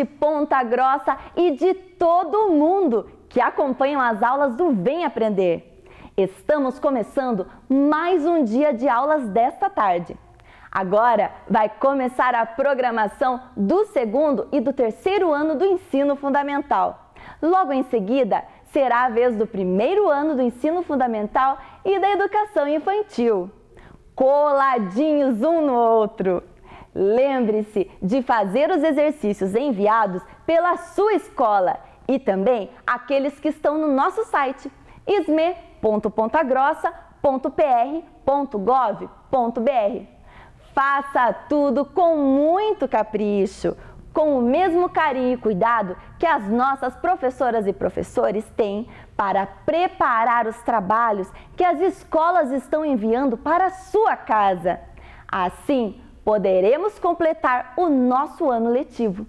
de Ponta Grossa e de todo mundo que acompanham as aulas do Vem Aprender. Estamos começando mais um dia de aulas desta tarde. Agora vai começar a programação do segundo e do terceiro ano do ensino fundamental. Logo em seguida, será a vez do primeiro ano do ensino fundamental e da educação infantil. Coladinhos um no outro. Lembre-se de fazer os exercícios enviados pela sua escola e também aqueles que estão no nosso site isme.pontagrossa.pr.gov.br. Faça tudo com muito capricho, com o mesmo carinho e cuidado que as nossas professoras e professores têm para preparar os trabalhos que as escolas estão enviando para a sua casa. Assim, poderemos completar o nosso ano letivo.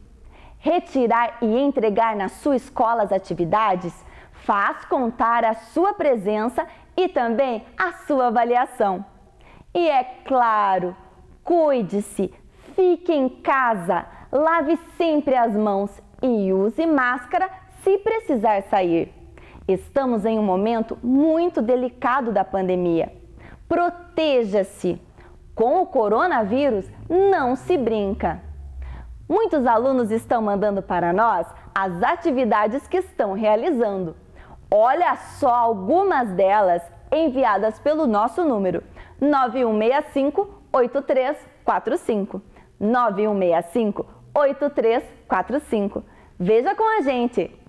Retirar e entregar na sua escola as atividades faz contar a sua presença e também a sua avaliação. E é claro, cuide-se, fique em casa, lave sempre as mãos e use máscara se precisar sair. Estamos em um momento muito delicado da pandemia. Proteja-se! Com o coronavírus não se brinca. Muitos alunos estão mandando para nós as atividades que estão realizando. Olha só algumas delas enviadas pelo nosso número 9165 8345. 9165 8345. Veja com a gente!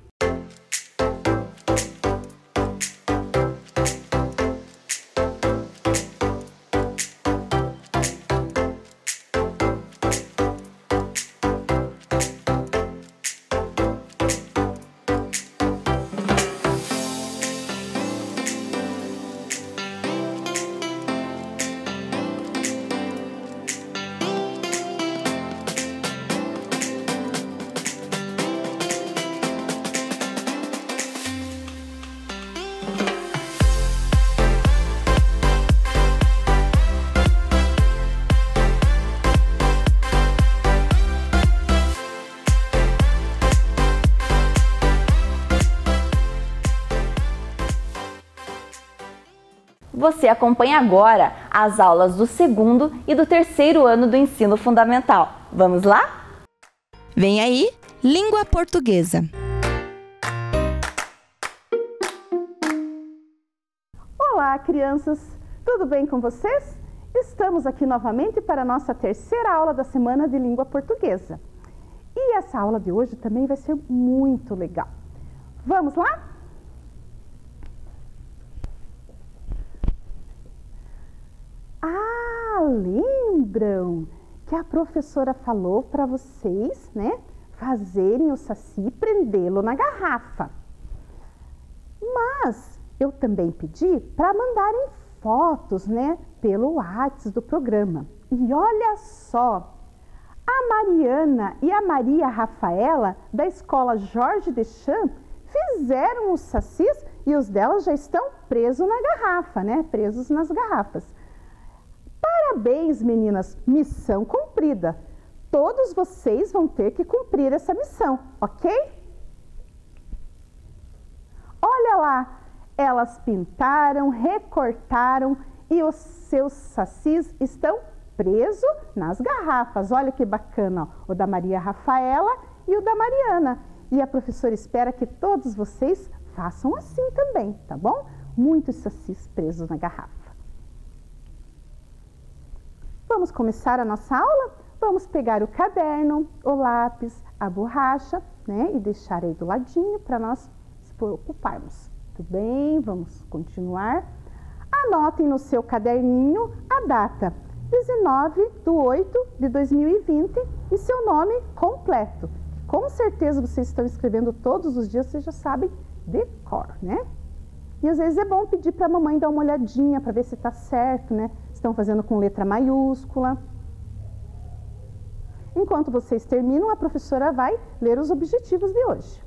Você acompanha agora as aulas do segundo e do terceiro ano do ensino fundamental. Vamos lá? Vem aí, língua portuguesa. Olá, crianças! Tudo bem com vocês? Estamos aqui novamente para a nossa terceira aula da semana de língua portuguesa. E essa aula de hoje também vai ser muito legal. Vamos lá? Ah, lembram que a professora falou para vocês, né, fazerem o saci prendê-lo na garrafa. Mas eu também pedi para mandarem fotos, né, pelo WhatsApp do programa. E olha só, a Mariana e a Maria Rafaela da escola Jorge Deschamps fizeram os sacis e os delas já estão presos na garrafa, né? Presos nas garrafas. Parabéns, meninas! Missão cumprida. Todos vocês vão ter que cumprir essa missão, ok? Olha lá, elas pintaram, recortaram e os seus sacis estão presos nas garrafas. Olha que bacana, ó, o da Maria Rafaela e o da Mariana. E a professora espera que todos vocês façam assim também, tá bom? Muitos sacis presos na garrafa. Vamos começar a nossa aula? Vamos pegar o caderno, o lápis, a borracha, né? E deixar aí do ladinho para nós se preocuparmos. Tudo bem? Vamos continuar. Anotem no seu caderninho a data 19 de 8 de 2020 e seu nome completo. Com certeza vocês estão escrevendo todos os dias, vocês já sabem de cor, né? E às vezes é bom pedir para a mamãe dar uma olhadinha para ver se está certo, né? Estão fazendo com letra maiúscula. Enquanto vocês terminam, a professora vai ler os objetivos de hoje.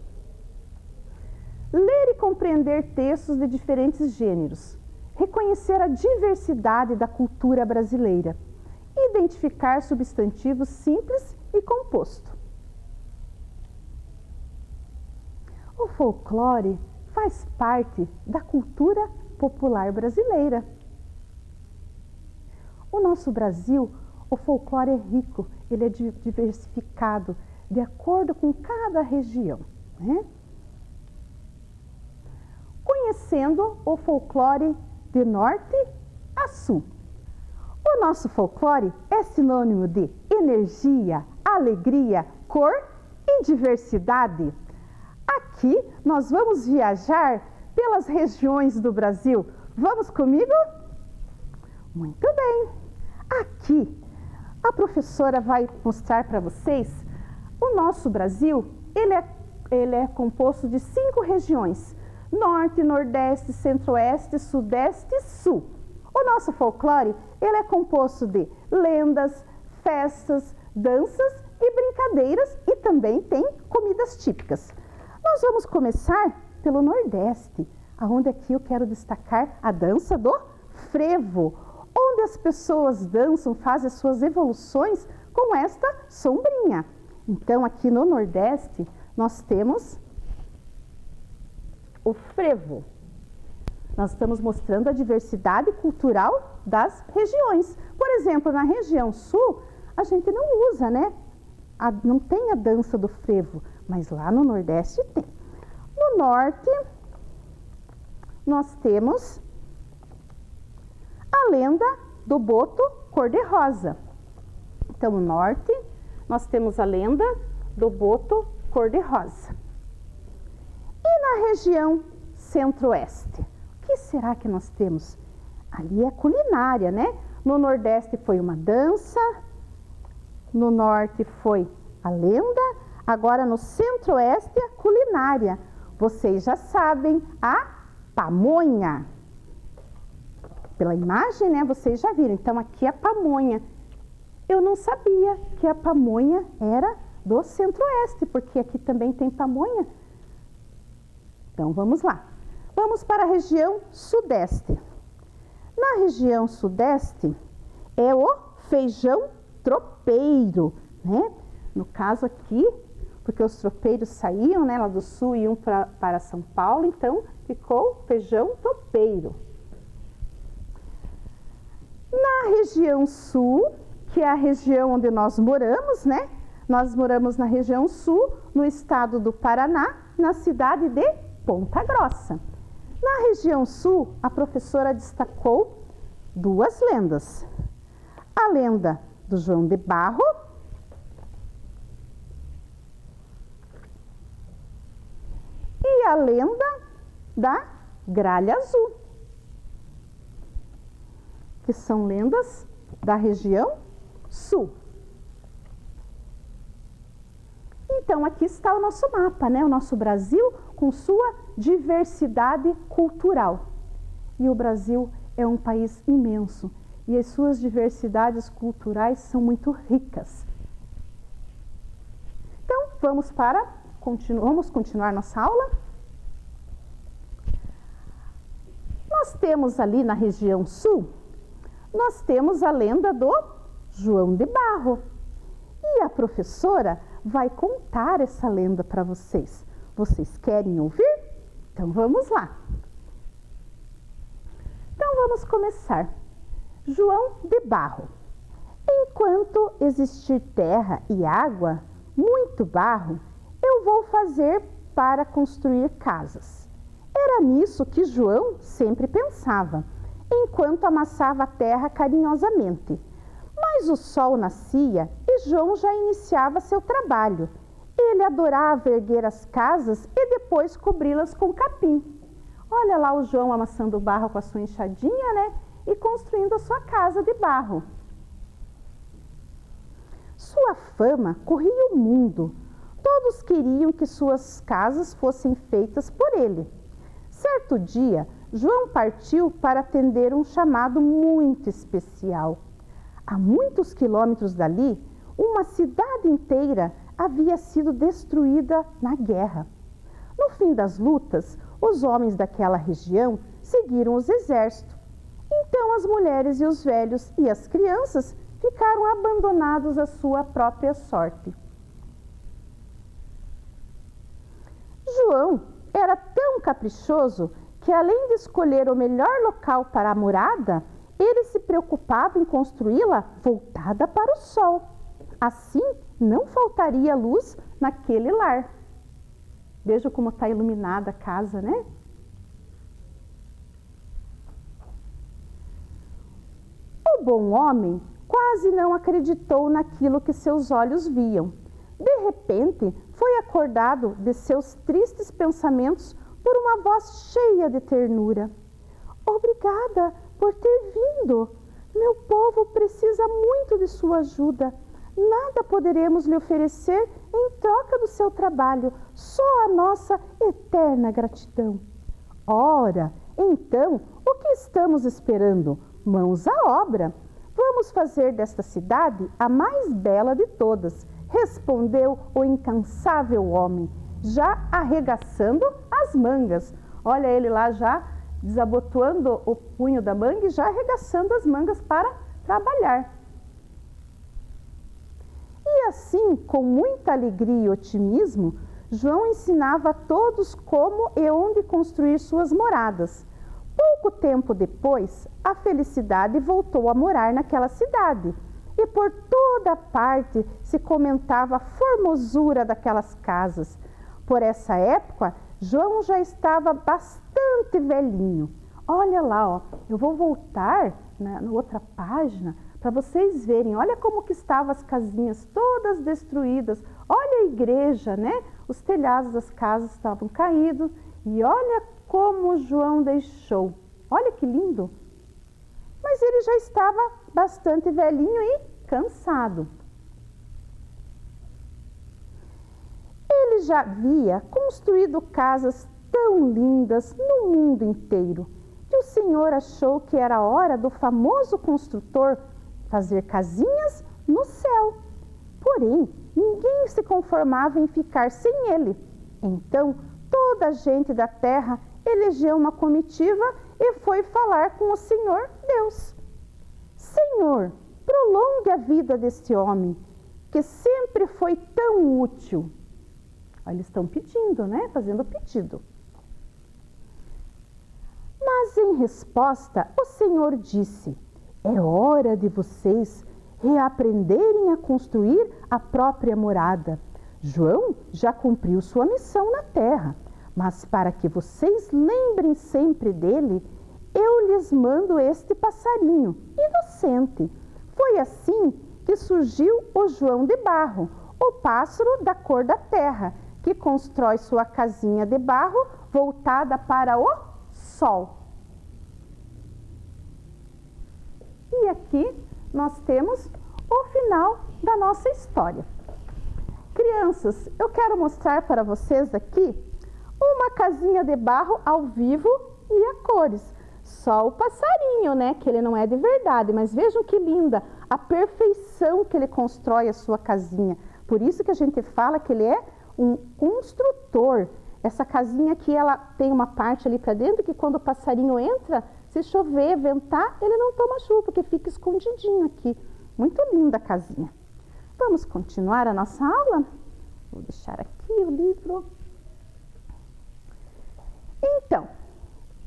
Ler e compreender textos de diferentes gêneros, reconhecer a diversidade da cultura brasileira, identificar substantivos simples e composto. O folclore faz parte da cultura popular brasileira. O nosso Brasil, o folclore é rico, ele é diversificado de acordo com cada região. Né? Conhecendo o folclore de norte a sul. O nosso folclore é sinônimo de energia, alegria, cor e diversidade. Aqui nós vamos viajar pelas regiões do Brasil. Vamos comigo? Muito bem. Aqui a professora vai mostrar para vocês o nosso Brasil. Ele é, ele é composto de cinco regiões: Norte, Nordeste, Centro-Oeste, Sudeste e Sul. O nosso folclore ele é composto de lendas, festas, danças e brincadeiras e também tem comidas típicas. Nós vamos começar pelo Nordeste, aonde aqui eu quero destacar a dança do frevo, onde as pessoas dançam, fazem as suas evoluções com esta sombrinha. Então, aqui no Nordeste, nós temos o frevo. Nós estamos mostrando a diversidade cultural das regiões. Por exemplo, na região sul, a gente não usa, né? A, não tem a dança do frevo, mas lá no Nordeste tem. No Norte, nós temos a lenda do boto cor-de-rosa. Então, no Norte, nós temos a lenda do boto cor-de-rosa. E na região Centro-Oeste, o que será que nós temos? Ali é culinária, né? No Nordeste foi uma dança, no Norte foi a lenda, agora no Centro-Oeste a culinária. Vocês já sabem a pamonha. Pela imagem, né, vocês já viram. Então, aqui é a pamonha. Eu não sabia que a pamonha era do Centro-Oeste, porque aqui também tem pamonha. Então, vamos lá. Vamos para a região Sudeste. Na região Sudeste é o feijão tropeiro, né? No caso aqui, porque os tropeiros saíam né, lá do sul e iam pra, para São Paulo, então ficou feijão tropeiro. Na região sul, que é a região onde nós moramos, né? Nós moramos na região sul, no estado do Paraná, na cidade de Ponta Grossa. Na região sul, a professora destacou duas lendas. A lenda do João de Barro e a lenda da Gralha Azul, que são lendas da região sul. Então, aqui está o nosso mapa, né? O nosso Brasil com sua diversidade cultural. E o Brasil é um país imenso e as suas diversidades culturais são muito ricas. Então, vamos para continu vamos continuar nossa aula. Nós temos ali na região sul, nós temos a lenda do João de Barro. E a professora vai contar essa lenda para vocês. Vocês querem ouvir? Então vamos lá. Então vamos começar. João de Barro. Enquanto existir terra e água, muito barro, eu vou fazer para construir casas. Era nisso que João sempre pensava, enquanto amassava a terra carinhosamente. Mas o sol nascia e João já iniciava seu trabalho. Ele adorava erguer as casas e depois cobri-las com capim. Olha lá o João amassando barro com a sua enxadinha, né? E construindo a sua casa de barro. Sua fama corria o mundo. Todos queriam que suas casas fossem feitas por ele. Certo dia, João partiu para atender um chamado muito especial. A muitos quilômetros dali, uma cidade inteira havia sido destruída na guerra. No fim das lutas, os homens daquela região seguiram os exércitos. Então as mulheres e os velhos e as crianças ficaram abandonados à sua própria sorte. João caprichoso que, além de escolher o melhor local para a morada, ele se preocupava em construí-la voltada para o sol. Assim, não faltaria luz naquele lar. Veja como está iluminada a casa, né? O bom homem quase não acreditou naquilo que seus olhos viam. De repente, foi acordado de seus tristes pensamentos por uma voz cheia de ternura. Obrigada por ter vindo. Meu povo precisa muito de sua ajuda. Nada poderemos lhe oferecer em troca do seu trabalho, só a nossa eterna gratidão. Ora, então, o que estamos esperando? Mãos à obra. Vamos fazer desta cidade a mais bela de todas, respondeu o incansável homem, já arregaçando as mangas. Olha ele lá já desabotoando o punho da manga e já arregaçando as mangas para trabalhar. E assim, com muita alegria e otimismo, João ensinava a todos como e onde construir suas moradas. Pouco tempo depois, a felicidade voltou a morar naquela cidade e por toda parte se comentava a formosura daquelas casas. Por essa época, João já estava bastante velhinho. Olha lá, ó, eu vou voltar na, na outra página para vocês verem. Olha como que estavam as casinhas todas destruídas. Olha a igreja, né? Os telhados das casas estavam caídos e olha como João deixou. Olha que lindo. Mas ele já estava bastante velhinho e cansado. Ele já havia construído casas tão lindas no mundo inteiro que o Senhor achou que era hora do famoso construtor fazer casinhas no céu. Porém, ninguém se conformava em ficar sem ele. Então, toda a gente da terra elegeu uma comitiva e foi falar com o Senhor Deus. Senhor, prolongue a vida deste homem, que sempre foi tão útil. Eles estão pedindo, né? Fazendo pedido. Mas em resposta, o Senhor disse: É hora de vocês reaprenderem a construir a própria morada. João já cumpriu sua missão na terra, mas para que vocês lembrem sempre dele, eu lhes mando este passarinho, inocente. Foi assim que surgiu o João de Barro, o pássaro da cor da terra, que constrói sua casinha de barro voltada para o sol. E aqui nós temos o final da nossa história. Crianças, eu quero mostrar para vocês aqui uma casinha de barro ao vivo e a cores. Só o passarinho, né? Que ele não é de verdade, mas vejam que linda a perfeição que ele constrói a sua casinha. Por isso que a gente fala que ele é um construtor. Essa casinha aqui, ela tem uma parte ali para dentro que quando o passarinho entra, se chover, ventar, ele não toma chuva, porque fica escondidinho aqui. Muito linda a casinha. Vamos continuar a nossa aula? Vou deixar aqui o livro. Então,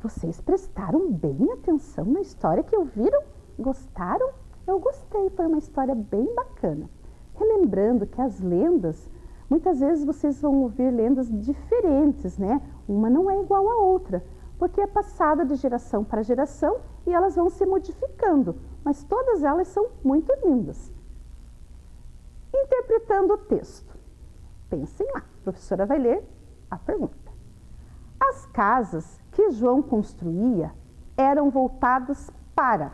vocês prestaram bem atenção na história que ouviram? Gostaram? Eu gostei, foi uma história bem bacana. Relembrando que as lendas Muitas vezes vocês vão ouvir lendas diferentes, né? Uma não é igual à outra, porque é passada de geração para geração e elas vão se modificando, mas todas elas são muito lindas. Interpretando o texto. Pensem lá, a professora vai ler a pergunta. As casas que João construía eram voltadas para.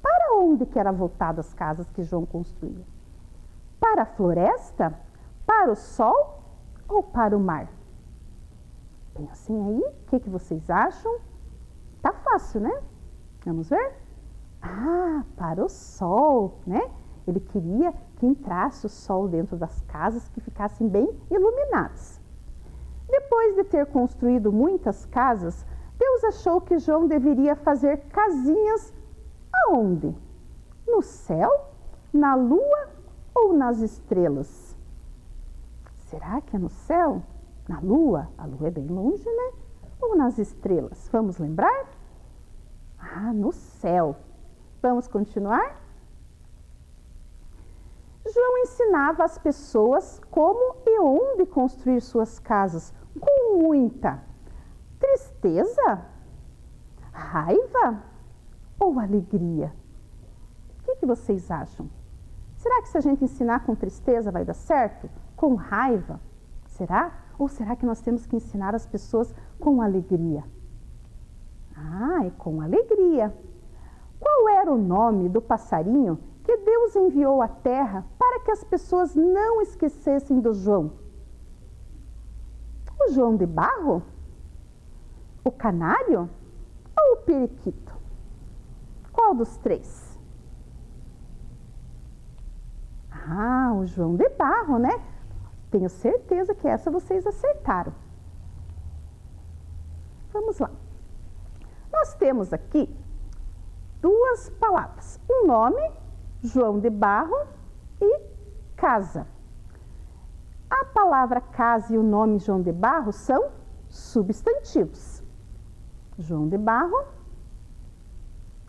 Para onde que eram voltadas as casas que João construía? Para a floresta? Para o sol ou para o mar? Pensem aí, o que, que vocês acham? Tá fácil, né? Vamos ver? Ah, para o sol, né? Ele queria que entrasse o sol dentro das casas que ficassem bem iluminadas. Depois de ter construído muitas casas, Deus achou que João deveria fazer casinhas aonde? No céu, na lua ou nas estrelas? Será que é no céu? Na lua? A lua é bem longe, né? ou nas estrelas? Vamos lembrar? Ah, no céu. Vamos continuar? João ensinava as pessoas como e onde construir suas casas com muita tristeza, raiva ou alegria? O que, que vocês acham? Será que se a gente ensinar com tristeza vai dar certo? Com raiva? Será? Ou será que nós temos que ensinar as pessoas com alegria? Ah, é com alegria. Qual era o nome do passarinho que Deus enviou à terra para que as pessoas não esquecessem do João? O João de Barro? O canário? Ou o periquito? Qual dos três? Ah, o João de Barro, né? Tenho certeza que essa vocês acertaram. Vamos lá. Nós temos aqui duas palavras: um nome, João de Barro, e casa. A palavra casa e o nome João de Barro são substantivos. João de Barro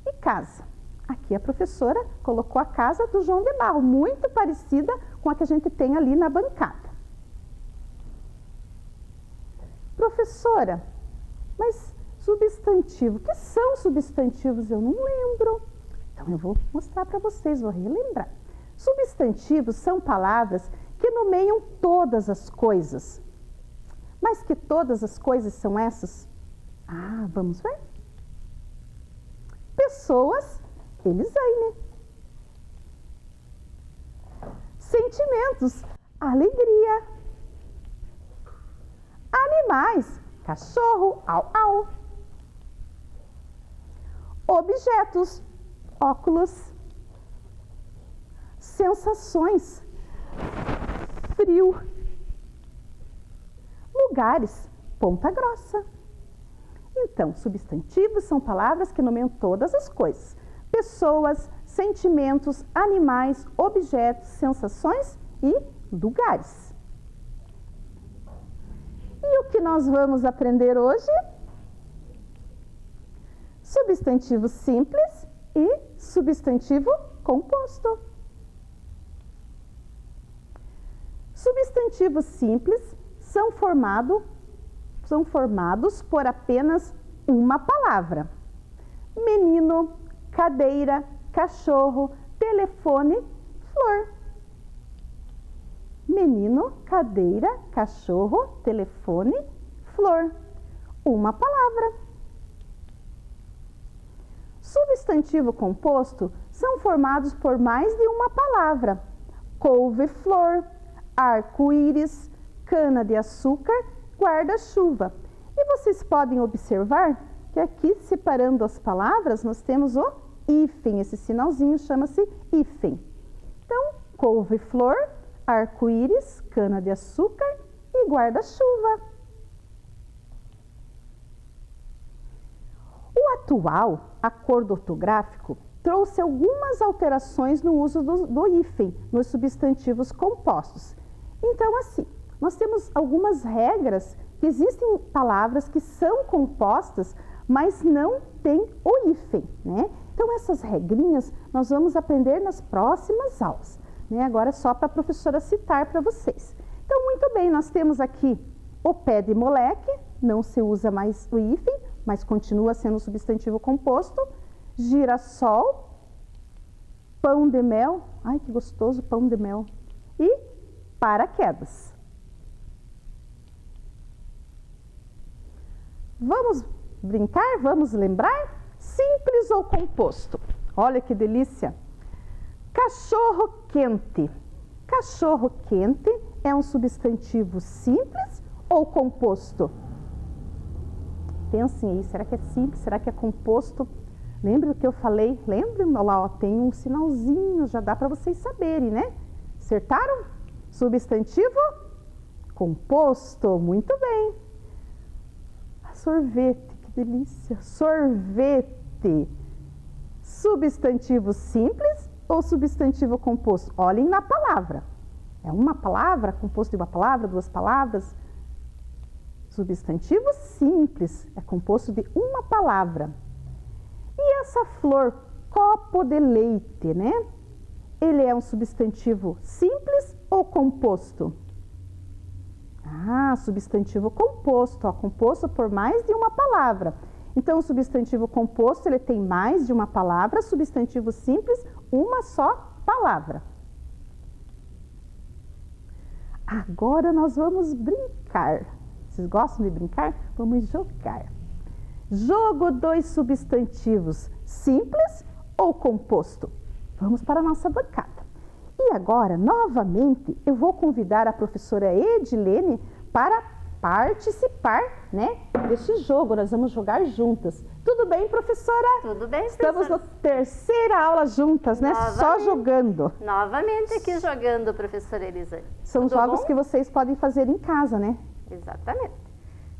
e casa. Aqui a professora colocou a casa do João de Barro, muito parecida com a que a gente tem ali na bancada. Professora, mas substantivo, que são substantivos? Eu não lembro. Então eu vou mostrar para vocês, vou relembrar. Substantivos são palavras que nomeiam todas as coisas. Mas que todas as coisas são essas? Ah, vamos ver? Pessoas, eles aí, né? Sentimentos, alegria, Animais, cachorro, au, au. Objetos, óculos. Sensações, frio. Lugares, ponta grossa. Então, substantivos são palavras que nomeiam todas as coisas: pessoas, sentimentos, animais, objetos, sensações e lugares. O que nós vamos aprender hoje? Substantivo simples e substantivo composto. Substantivos simples são, formado, são formados por apenas uma palavra. Menino, cadeira, cachorro, telefone, flor menino, cadeira, cachorro, telefone, flor. Uma palavra. Substantivo composto são formados por mais de uma palavra: couve-flor, arco-íris, cana-de-açúcar, guarda-chuva. E vocês podem observar que aqui, separando as palavras, nós temos o hífen. Esse sinalzinho chama-se hífen. Então, couve-flor, arco-íris, cana-de-açúcar e guarda-chuva. O atual acordo ortográfico trouxe algumas alterações no uso do, do hífen nos substantivos compostos. Então, assim, nós temos algumas regras que existem palavras que são compostas, mas não têm o hífen, né? Então, essas regrinhas nós vamos aprender nas próximas aulas. Né? Agora só para a professora citar para vocês. Então, muito bem, nós temos aqui o pé de moleque, não se usa mais o hífen, mas continua sendo substantivo composto. Girassol, pão de mel, ai que gostoso pão de mel. E paraquedas. Vamos brincar? Vamos lembrar? Simples ou composto? Olha que delícia! Cachorro quente. Cachorro quente é um substantivo simples ou composto? Pensem aí, será que é simples? Será que é composto? Lembra o que eu falei? Lembra? Olha lá, ó, tem um sinalzinho, já dá para vocês saberem, né? Acertaram? Substantivo? Composto, muito bem. Sorvete, que delícia! Sorvete. Substantivo simples ou substantivo composto? Olhem na palavra. É uma palavra, composto de uma palavra, duas palavras? Substantivo simples é composto de uma palavra. E essa flor, copo de leite, né? Ele é um substantivo simples ou composto? Ah, substantivo composto, ó, composto por mais de uma palavra. Então, o substantivo composto ele tem mais de uma palavra, substantivo simples, uma só palavra. Agora nós vamos brincar. Vocês gostam de brincar? Vamos jogar. Jogo dois substantivos, simples ou composto? Vamos para a nossa bancada. E agora, novamente, eu vou convidar a professora Edilene para participar, né, deste jogo. Nós vamos jogar juntas. Tudo bem, professora? Tudo bem, Estamos na terceira aula juntas, né? Novamente. Só jogando. Novamente aqui jogando, professora Elisane. São Tudo jogos bom? que vocês podem fazer em casa, né? Exatamente.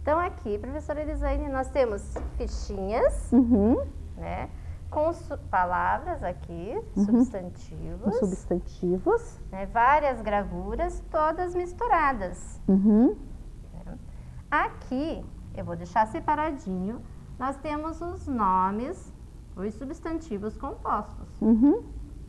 Então aqui, professora Elisane, nós temos fichinhas, Uhum. né? Com palavras aqui, Uhum. substantivos, Os substantivos. né, várias gravuras, todas misturadas. Uhum. Aqui, eu vou deixar separadinho, nós temos os nomes, os substantivos compostos, Uhum.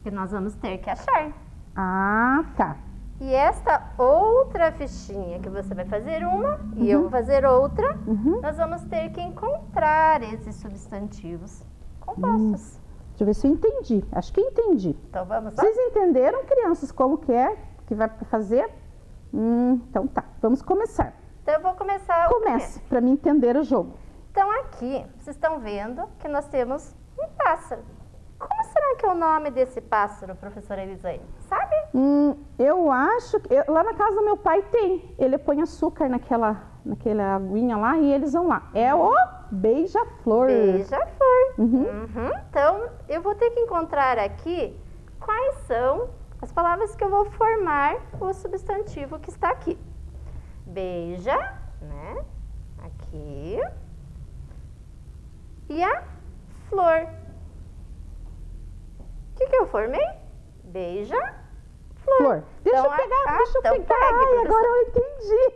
que nós vamos ter que achar. Ah, tá. E esta outra fichinha que você vai fazer uma e eu vou fazer outra, Uhum. nós vamos ter que encontrar esses substantivos compostos. Deixa eu ver se eu entendi. Acho que entendi. Então vamos lá? Vocês entenderam, crianças, como que é que vai fazer? Hum, então tá. Vamos começar. Então eu vou começar o Comece para me entender o jogo. Então aqui, vocês estão vendo que nós temos um pássaro. Como será que é o nome desse pássaro, professora Elisane? Sabe? Hum, eu acho que eu- lá na casa do meu pai tem. Ele põe açúcar naquela, naquela aguinha lá e eles vão lá. É o beija-flor. Beija-flor. Uhum. Uhum. Então, eu vou ter que encontrar aqui quais são as palavras que eu vou formar o substantivo que está aqui. Beija, né? Aqui. E a flor. O que, que eu formei? Beija, flor. Flor. Deixa Então, eu pegar, ah, deixa eu então pegar. pegue, Ai, agora eu entendi.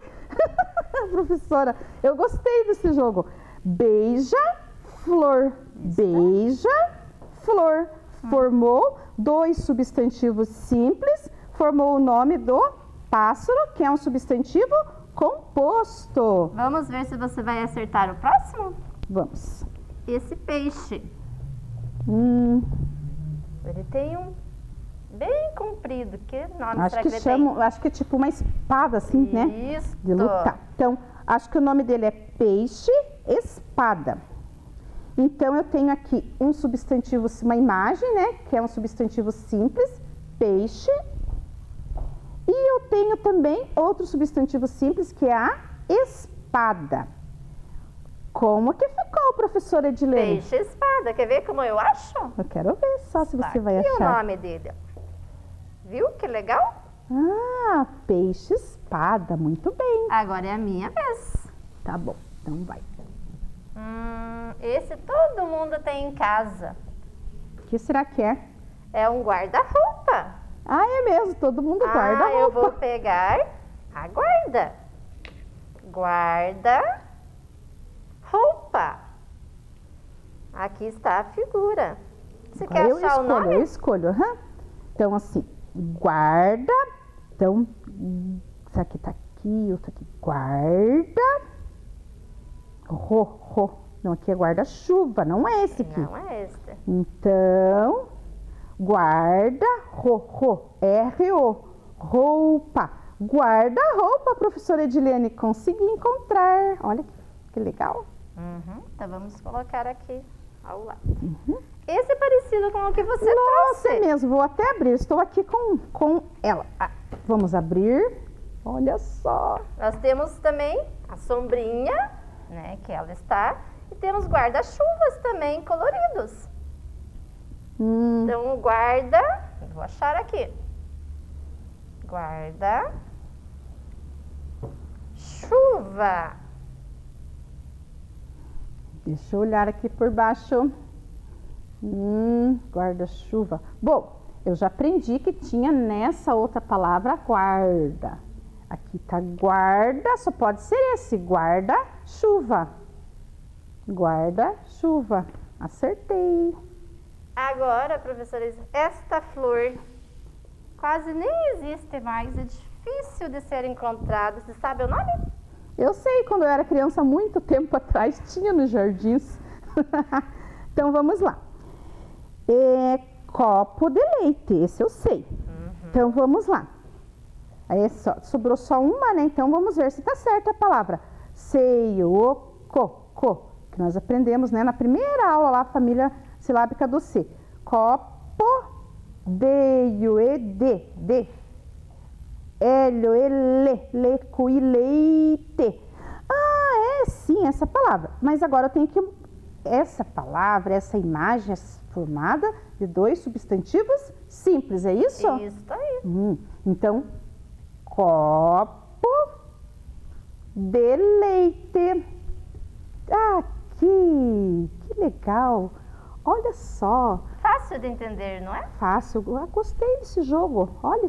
Professora, eu gostei desse jogo. Beija-flor. Beija-flor. Formou dois substantivos simples, formou o nome do pássaro, que é um substantivo composto. Vamos ver se você vai acertar o próximo? Vamos. Esse peixe. Hum, Ele tem um bem comprido. Que nome acho será que que ele chamo, acho que é tipo uma espada assim, tem? né? Isso. de lutar. Então, acho que o nome dele é peixe espada. Então, eu tenho aqui um substantivo, uma imagem, né? Que é um substantivo simples, peixe. Eu tenho também outro substantivo simples, que é a espada. Como que ficou, professora Edilene? Peixe espada. Quer ver como eu acho? Eu quero ver só se Tá você vai aqui o achar. nome dele. Viu que legal? Ah, peixe espada, muito bem. Agora é a minha vez. Tá bom, então vai. Hum, esse todo mundo tem em casa. O que será que é? É um guarda-roupa. Ah, é mesmo, todo mundo guarda ah, eu vou roupa. pegar a guarda. Guarda roupa. Aqui está a figura. Você quer eu achar o escolho, nome? eu escolho, aham. Então, assim, guarda. Então, isso aqui tá aqui, outro aqui, guarda. Ro, ro. Não, aqui é guarda-chuva, não é esse aqui. Não é este. Então, guarda, ro, ro, R-O, roupa. Guarda-roupa, professora Edilene, consegui encontrar. Olha que, que legal. Uhum, Então vamos colocar aqui ao lado. Esse é parecido com o que você Nossa, é trouxe. mesmo, vou até abrir. Estou aqui com, com ela. Ah, vamos abrir. Olha só. Nós temos também a sombrinha, né, que ela está, e temos guarda-chuvas também coloridos. Hum, Então, guarda, vou achar aqui. Guarda chuva. deixa eu olhar aqui por baixo. Hum, guarda-chuva. Bom, eu já aprendi que tinha nessa outra palavra guarda. Aqui tá guarda, só pode ser esse, guarda-chuva. Guarda-chuva. Acertei. Agora, professora, esta flor quase nem existe mais, é difícil de ser encontrada. Você sabe o nome? Eu sei, quando eu era criança, muito tempo atrás, tinha nos jardins. então vamos lá. É, copo de leite, esse eu sei. Uhum. Então vamos lá. Aí só, sobrou só uma, né? Então vamos ver se tá certa a palavra. Seio, co, co, que nós aprendemos, né? Na primeira aula lá, família silábica do C. Copo, deio, e, de, de. Elho, ele, leco e leite. Ah, é sim, essa palavra. Mas agora eu tenho que. Essa palavra, essa imagem é formada de dois substantivos simples, é isso? Isso aí. Hum, então, copo de leite. Aqui, que legal. Olha só. Fácil de entender, não é? Fácil. Eu gostei desse jogo. Olha.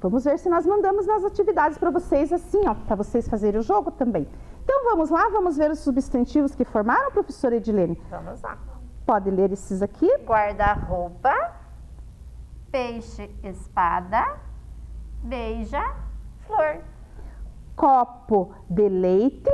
Vamos ver se nós mandamos nas atividades para vocês assim, ó, para vocês fazerem o jogo também. Então vamos lá, vamos ver os substantivos que formaram, professora Edilene? Vamos lá. Pode ler esses aqui. Guarda-roupa, peixe, espada, beija, flor. Copo de leite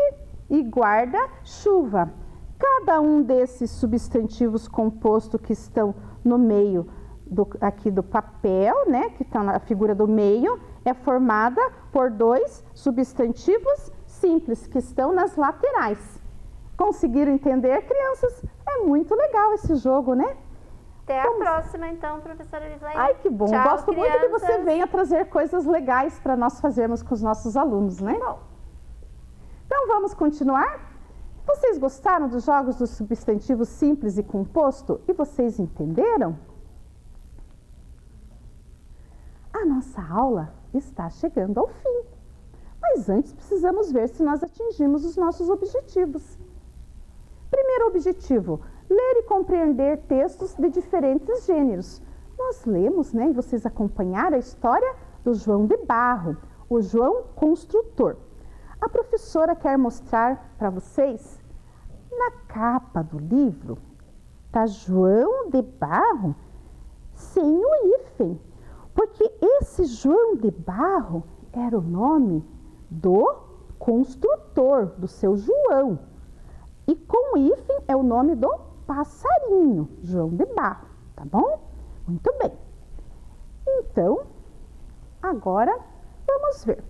e guarda-chuva. Cada um desses substantivos compostos que estão no meio do, aqui do papel, né, que está na figura do meio, é formada por dois substantivos simples que estão nas laterais. Conseguiram entender, crianças? É muito legal esse jogo, né? Até Vamos. a próxima, então, professora Elislaine. Ai, que bom. Tchau, Gosto crianças. muito que você venha trazer coisas legais para nós fazermos com os nossos alunos, né? Bom. Então, vamos continuar? Vocês gostaram dos jogos dos substantivos simples e composto? E vocês entenderam? A nossa aula está chegando ao fim. Mas antes precisamos ver se nós atingimos os nossos objetivos. Primeiro objetivo: ler e compreender textos de diferentes gêneros. Nós lemos, né, e vocês acompanharam a história do João de Barro, o João Construtor. A professora quer mostrar para vocês, na capa do livro, tá João de Barro sem o hífen, porque esse João de Barro era o nome do construtor, do seu João. E com hífen é o nome do passarinho, João de Barro, tá bom? Muito bem. Então, agora vamos ver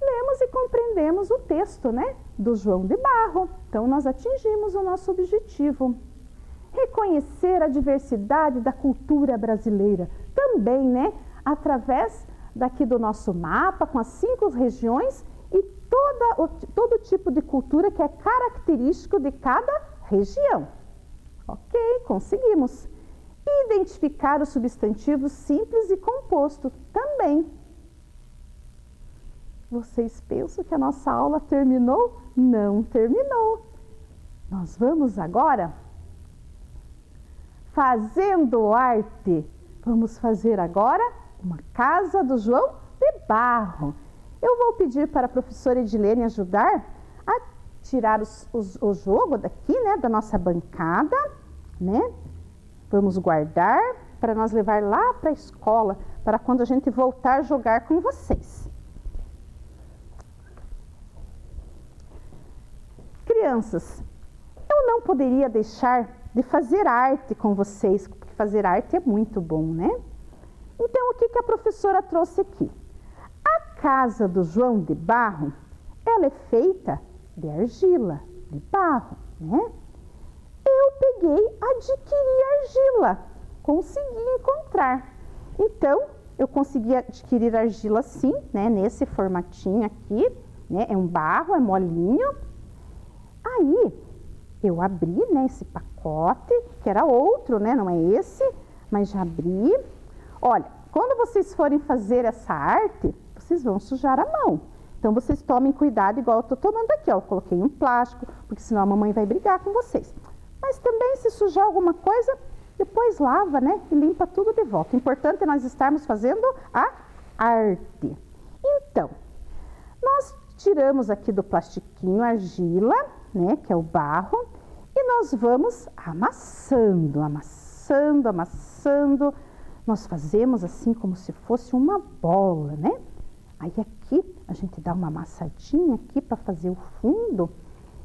lemos e compreendemos o texto, né, do João de Barro. Então nós atingimos o nosso objetivo. Reconhecer a diversidade da cultura brasileira, também, né, através daqui do nosso mapa com as cinco regiões e toda, todo tipo de cultura que é característico de cada região. Ok, conseguimos. Identificar os substantivos simples e composto também. Vocês pensam que a nossa aula terminou? Não terminou. Nós vamos agora fazendo arte. Vamos fazer agora uma casa do João de Barro. Eu vou pedir para a professora Edilene ajudar a tirar os, os, o jogo daqui, né, da nossa bancada, né? Vamos guardar para nós levar lá para a escola, para quando a gente voltar jogar com vocês. Crianças, eu não poderia deixar de fazer arte com vocês, porque fazer arte é muito bom, né? Então, o que, a professora trouxe aqui? A casa do João de Barro, ela é feita de argila, de barro, né? Eu peguei, adquiri argila, consegui encontrar. Então, eu consegui adquirir argila assim, né? Nesse formatinho aqui, né? É um barro, é molinho Aí eu abri né, esse pacote, que era outro, né? Não é esse, mas já abri. Olha, quando vocês forem fazer essa arte, vocês vão sujar a mão. Então vocês tomem cuidado, igual eu estou tomando aqui, ó. Eu coloquei um plástico, porque senão a mamãe vai brigar com vocês. Mas também, se sujar alguma coisa, depois lava, né? E limpa tudo de volta. O importante é nós estarmos fazendo a arte. Então, nós tiramos aqui do plastiquinho a argila, né, que é o barro, e nós vamos amassando, amassando, amassando. Nós fazemos assim como se fosse uma bola, né? Aí aqui a gente dá uma amassadinha aqui para fazer o fundo.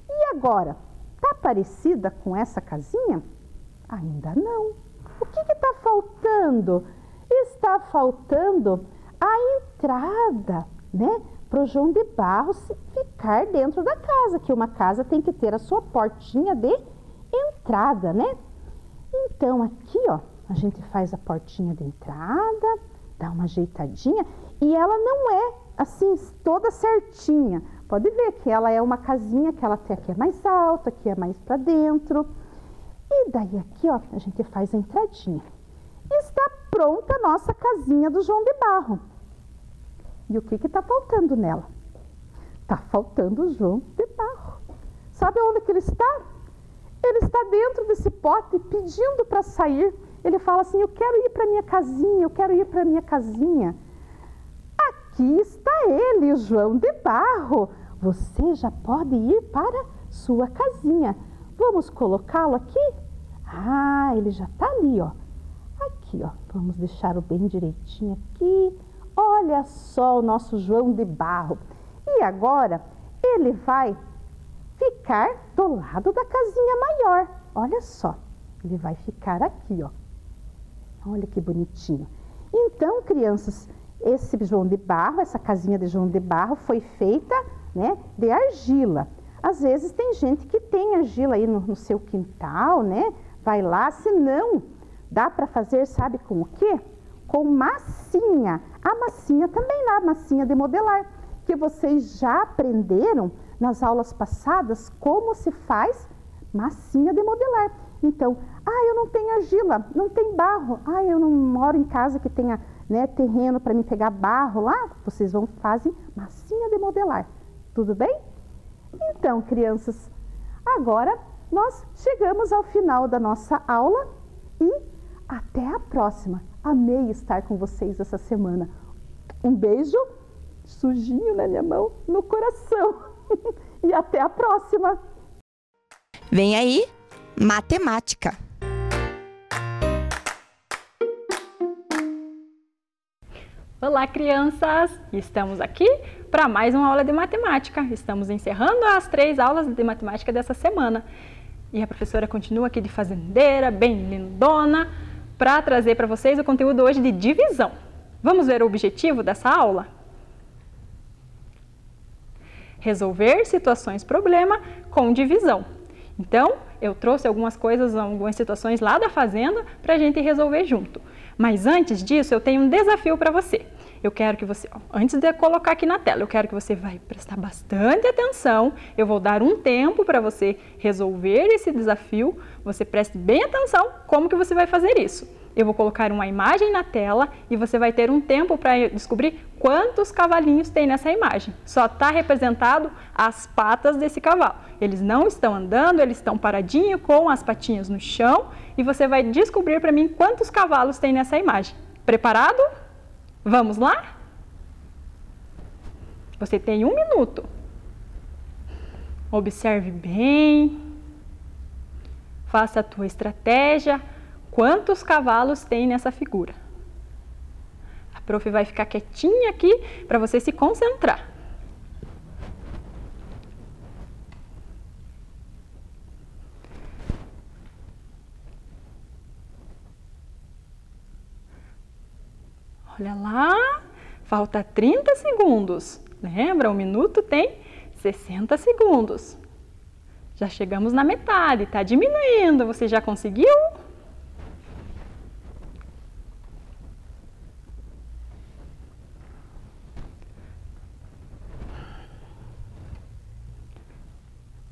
E agora, tá parecida com essa casinha? Ainda não. O que está faltando? Está faltando a entrada, né? Para o João de Barros ficar dentro da casa, que uma casa tem que ter a sua portinha de entrada, né? Então aqui, ó, a gente faz a portinha de entrada, dá uma ajeitadinha e ela não é assim toda certinha. Pode ver que ela é uma casinha que ela até aqui é mais alta, aqui é mais para dentro. E daí aqui, ó, a gente faz a entradinha. Está pronta a nossa casinha do João de Barro. E o que está faltando nela? Está faltando o João de Barro. Sabe onde que ele está? Ele está dentro desse pote pedindo para sair. Ele fala assim: Eu quero ir para minha casinha, eu quero ir para minha casinha. Aqui está ele, João de Barro. Você já pode ir para sua casinha. Vamos colocá-lo aqui? Ah, ele já está ali, ó. Aqui, ó. Vamos deixar o bem direitinho aqui. Olha só o nosso João de Barro. E agora ele vai ficar do lado da casinha maior. Olha só, ele vai ficar aqui, ó. Olha que bonitinho. Então, crianças, esse João de Barro, essa casinha de João de Barro foi feita, né, de argila. Às vezes tem gente que tem argila aí no, no seu quintal, né? Vai lá, se não, dá para fazer, sabe com o quê? Com massinha. A massinha também lá, massinha de modelar, que vocês já aprenderam nas aulas passadas como se faz massinha de modelar. Então, ah, eu não tenho argila, não tem barro. Ah, eu não moro em casa que tenha né, terreno para me pegar barro lá. Vocês vão fazer massinha de modelar. Tudo bem? Então, crianças, agora nós chegamos ao final da nossa aula e até a próxima. Amei estar com vocês essa semana. Um beijo sujinho na minha mão, no coração. e até a próxima. Vem aí, matemática. Olá, crianças! Estamos aqui para mais uma aula de matemática. Estamos encerrando as três aulas de matemática dessa semana. E a professora continua aqui de fazendeira, bem lindona, para trazer para vocês o conteúdo hoje de divisão. Vamos ver o objetivo dessa aula? Resolver situações problema com divisão. Então, eu trouxe algumas coisas, algumas situações lá da fazenda para a gente resolver junto. Mas antes disso, eu tenho um desafio para você. Eu quero que você, antes de colocar aqui na tela, eu quero que você vai prestar bastante atenção. Eu vou dar um tempo para você resolver esse desafio. Você preste bem atenção como que você vai fazer isso. Eu vou colocar uma imagem na tela e você vai ter um tempo para descobrir quantos cavalinhos tem nessa imagem. Só está representado as patas desse cavalo. Eles não estão andando, eles estão paradinhos com as patinhas no chão e você vai descobrir para mim quantos cavalos tem nessa imagem. Preparado? Vamos lá? Você tem um minuto. Observe bem. Faça a tua estratégia. Quantos cavalos tem nessa figura? A prof vai ficar quietinha aqui para você se concentrar. Olha lá, falta 30 segundos. Lembra, um minuto tem 60 segundos. Já chegamos na metade, está diminuindo. Você já conseguiu?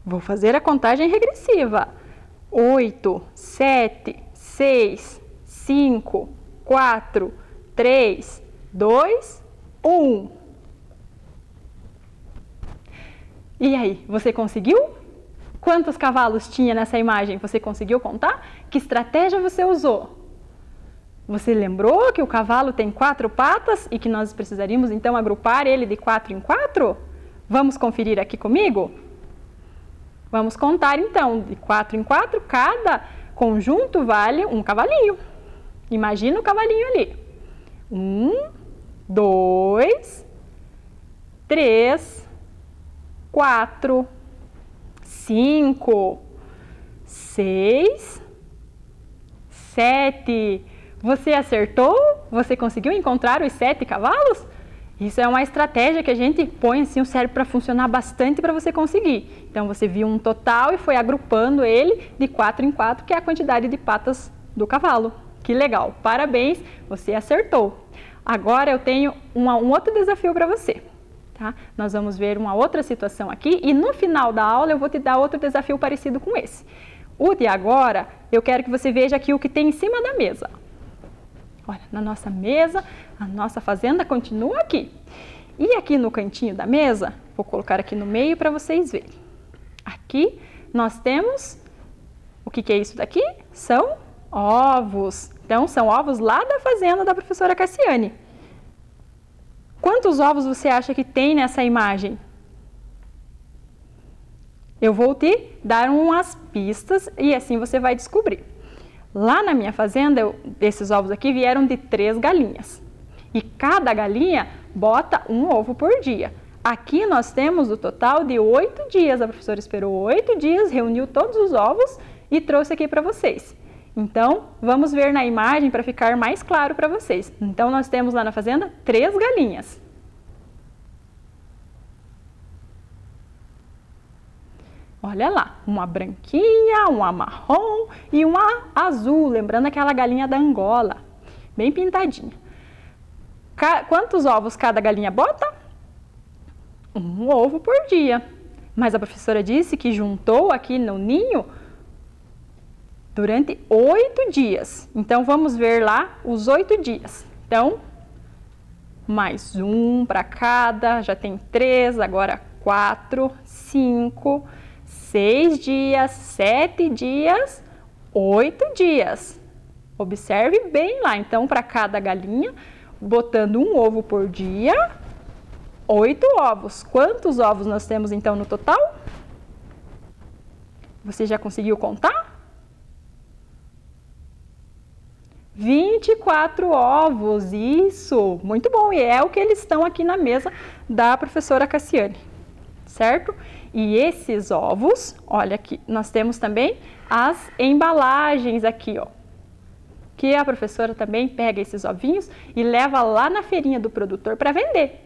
Vou fazer a contagem regressiva. 8, 7, 6, 5, 4, 3, 2, 1. E aí, você conseguiu? Quantos cavalos tinha nessa imagem? Você conseguiu contar? Que estratégia você usou? Você lembrou que o cavalo tem quatro patas e que nós precisaríamos então agrupar ele de quatro em quatro? Vamos conferir aqui comigo? Vamos contar então, de quatro em quatro, cada conjunto vale um cavalinho. Imagina o cavalinho ali. Um, dois, três, quatro, cinco, seis, sete. Você acertou? Você conseguiu encontrar os sete cavalos? Isso é uma estratégia que a gente põe assim o cérebro para funcionar bastante para você conseguir. Então você viu um total e foi agrupando ele de quatro em quatro, que é a quantidade de patas do cavalo. Que legal! Parabéns, você acertou. Agora eu tenho uma, um outro desafio para você. Tá? Nós vamos ver uma outra situação aqui e no final da aula eu vou te dar outro desafio parecido com esse. O de agora, eu quero que você veja aqui o que tem em cima da mesa. Olha, na nossa mesa, a nossa fazenda continua aqui. E aqui no cantinho da mesa, vou colocar aqui no meio para vocês verem. Aqui nós temos, o que, que é isso daqui? São ovos. Então, são ovos lá da fazenda da professora Cassiane. Quantos ovos você acha que tem nessa imagem? Eu vou te dar umas pistas e assim você vai descobrir. Lá na minha fazenda, eu, esses ovos aqui vieram de três galinhas. E cada galinha bota um ovo por dia. Aqui nós temos o total de oito dias. A professora esperou oito dias, reuniu todos os ovos e trouxe aqui para vocês. Então, vamos ver na imagem para ficar mais claro para vocês. Então, nós temos lá na fazenda três galinhas. Olha lá, uma branquinha, uma marrom e uma azul, lembrando aquela galinha da Angola, bem pintadinha. Quantos ovos cada galinha bota? Um ovo por dia. Mas a professora disse que juntou aqui no ninho durante oito dias. Então vamos ver lá os oito dias. Então, mais um para cada, já tem três, agora quatro, cinco, seis dias, sete dias, oito dias. Observe bem lá. Então, para cada galinha, botando um ovo por dia, oito ovos. Quantos ovos nós temos então no total? Você já conseguiu contar? 24 ovos, isso! Muito bom, e é o que eles estão aqui na mesa da professora Cassiane, certo? E esses ovos, olha aqui, nós temos também as embalagens aqui, ó. Que a professora também pega esses ovinhos e leva lá na feirinha do produtor para vender.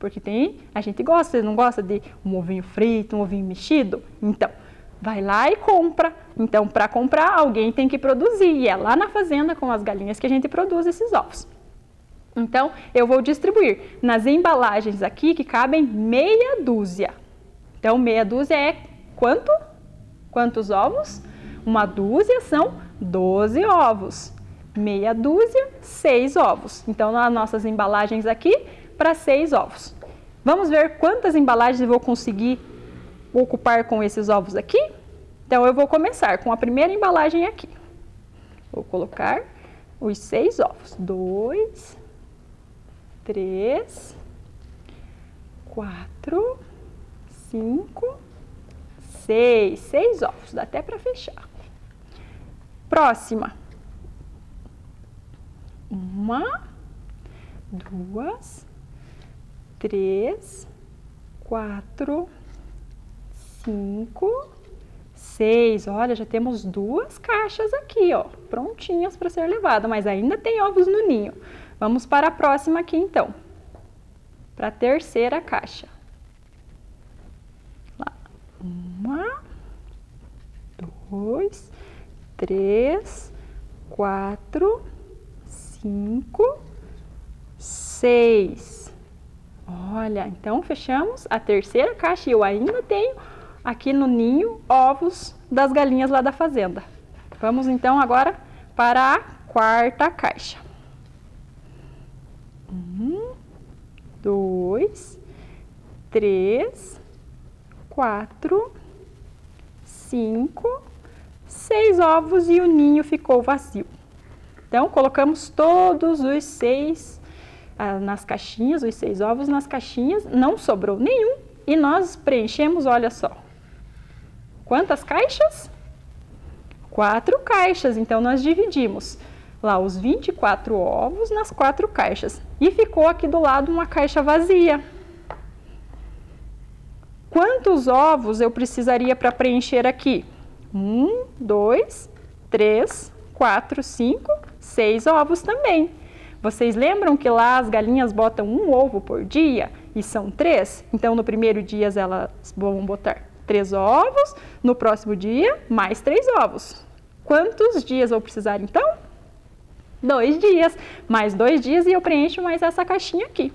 Porque tem, a gente gosta, não gosta de um ovinho frito, um ovinho mexido? Então, vai lá e compra. Então, para comprar, alguém tem que produzir. E é lá na fazenda com as galinhas que a gente produz esses ovos. Então, eu vou distribuir nas embalagens aqui que cabem meia dúzia. Então, meia dúzia é quanto? Quantos ovos? Uma dúzia são 12 ovos. Meia dúzia, 6 ovos. Então, nas nossas embalagens aqui, para 6 ovos. Vamos ver quantas embalagens eu vou conseguir ocupar com esses ovos aqui? Então, eu vou começar com a primeira embalagem aqui. Vou colocar os seis ovos. Dois, três, quatro, cinco, seis. Seis ovos, dá até para fechar. Próxima. Uma, duas, três, quatro, cinco, seis. Olha, já temos duas caixas aqui, ó, prontinhas para ser levada, mas ainda tem ovos no ninho. Vamos para a próxima aqui, então. Para a terceira caixa. Uma, dois, três, quatro, cinco, seis. Olha, então fechamos a terceira caixa e eu ainda tenho aqui no ninho ovos das galinhas lá da fazenda. Vamos então agora para a quarta caixa. Um, dois, três, quatro, cinco, seis ovos e o ninho ficou vazio. Então, colocamos todos os seis ah, nas caixinhas, os seis ovos nas caixinhas, não sobrou nenhum e nós preenchemos, olha só. Quantas caixas? Quatro caixas, então nós dividimos lá os 24 ovos nas quatro caixas e ficou aqui do lado uma caixa vazia. Quantos ovos eu precisaria para preencher aqui? Um, dois, três, quatro, cinco, seis ovos também. Vocês lembram que lá as galinhas botam um ovo por dia e são três? Então, no primeiro dia elas vão botar três ovos, no próximo dia, mais três ovos. Quantos dias vou precisar então? Dois dias, mais dois dias e eu preencho mais essa caixinha aqui.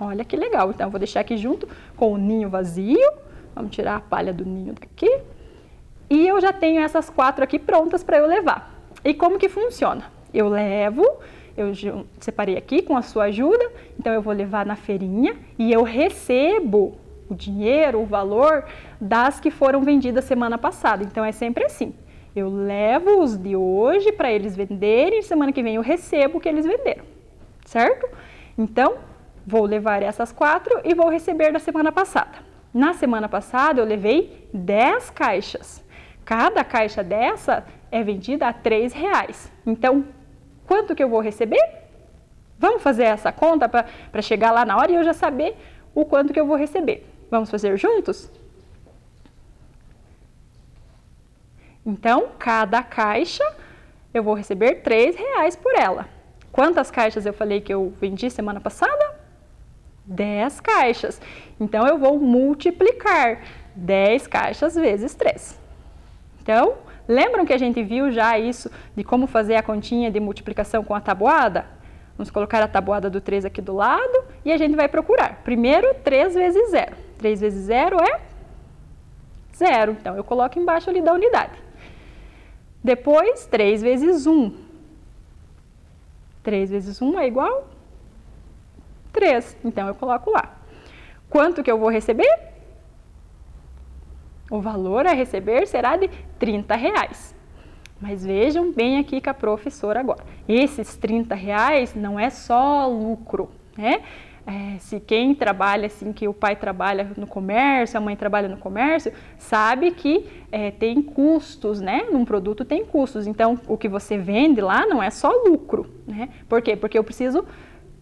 Olha que legal. Então, eu vou deixar aqui junto com o ninho vazio. Vamos tirar a palha do ninho daqui. E eu já tenho essas quatro aqui prontas para eu levar. E como que funciona? Eu levo, eu separei aqui com a sua ajuda, então eu vou levar na feirinha e eu recebo o dinheiro, o valor das que foram vendidas semana passada. Então é sempre assim. Eu levo os de hoje para eles venderem, semana que vem eu recebo o que eles venderam, certo? Então, vou levar essas quatro e vou receber da semana passada. Na semana passada eu levei 10 caixas. Cada caixa dessa é vendida a R$ reais. Então, quanto que eu vou receber? Vamos fazer essa conta para chegar lá na hora e eu já saber o quanto que eu vou receber. Vamos fazer juntos? Então, cada caixa eu vou receber R$ reais por ela. Quantas caixas eu falei que eu vendi semana passada? 10 caixas. Então, eu vou multiplicar 10 caixas vezes 3. Então, lembram que a gente viu já isso de como fazer a continha de multiplicação com a tabuada? Vamos colocar a tabuada do 3 aqui do lado e a gente vai procurar. Primeiro, 3 vezes 0. 3 vezes 0 é 0. Então, eu coloco embaixo ali da unidade. Depois, 3 vezes 1. 3 vezes 1 é igual 3. Então, eu coloco lá. Quanto que eu vou receber? O valor a receber será de 30 reais. Mas vejam bem aqui com a professora agora. Esses 30 reais não é só lucro, né? É, se quem trabalha assim, que o pai trabalha no comércio, a mãe trabalha no comércio, sabe que é, tem custos, né? Num produto tem custos. Então, o que você vende lá não é só lucro, né? Por quê? Porque eu preciso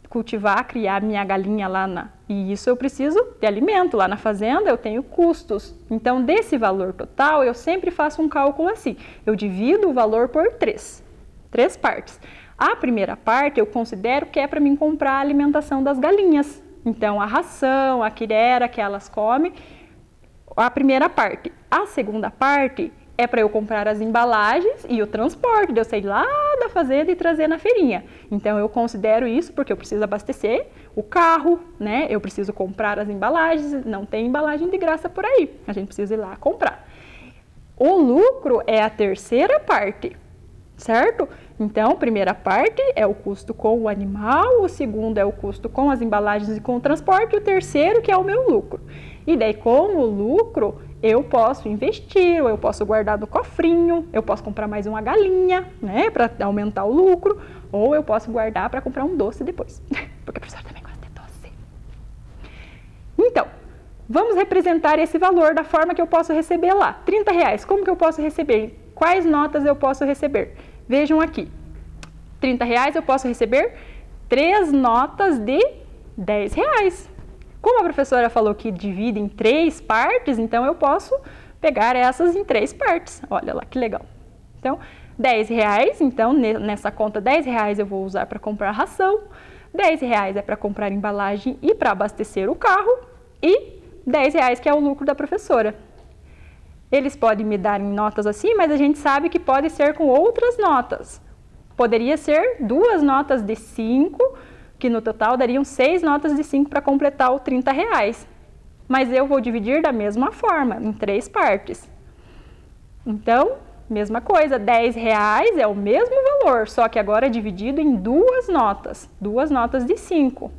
cultivar, criar minha galinha lá na. E isso eu preciso de alimento. Lá na fazenda eu tenho custos. Então, desse valor total, eu sempre faço um cálculo assim. Eu divido o valor por três. Três partes. A primeira parte eu considero que é para mim comprar a alimentação das galinhas. Então, a ração, a quirera que elas comem, a primeira parte. A segunda parte é para eu comprar as embalagens e o transporte, de eu sair lá da fazenda e trazer na feirinha. Então eu considero isso porque eu preciso abastecer o carro, né? Eu preciso comprar as embalagens, não tem embalagem de graça por aí. A gente precisa ir lá comprar. O lucro é a terceira parte, certo? Então, primeira parte é o custo com o animal, o segundo é o custo com as embalagens e com o transporte, e o terceiro que é o meu lucro. E daí, com o lucro, eu posso investir, eu posso guardar no cofrinho, eu posso comprar mais uma galinha, né, para aumentar o lucro, ou eu posso guardar para comprar um doce depois, porque a professora também gosta de doce. Então, vamos representar esse valor da forma que eu posso receber lá. 30 reais, como que eu posso receber? Quais notas eu posso receber? Vejam aqui, 30 reais eu posso receber três notas de 10 reais. Como a professora falou que divide em três partes, então eu posso pegar essas em três partes. Olha lá que legal. Então, 10 reais, então nessa conta 10 reais eu vou usar para comprar ração, 10 reais é para comprar embalagem e para abastecer o carro e 10 reais que é o lucro da professora. Eles podem me dar em notas assim, mas a gente sabe que pode ser com outras notas. Poderia ser duas notas de 5 que no total dariam seis notas de 5 para completar o 30 reais. Mas eu vou dividir da mesma forma, em três partes. Então, mesma coisa, 10 reais é o mesmo valor, só que agora é dividido em duas notas, duas notas de 5.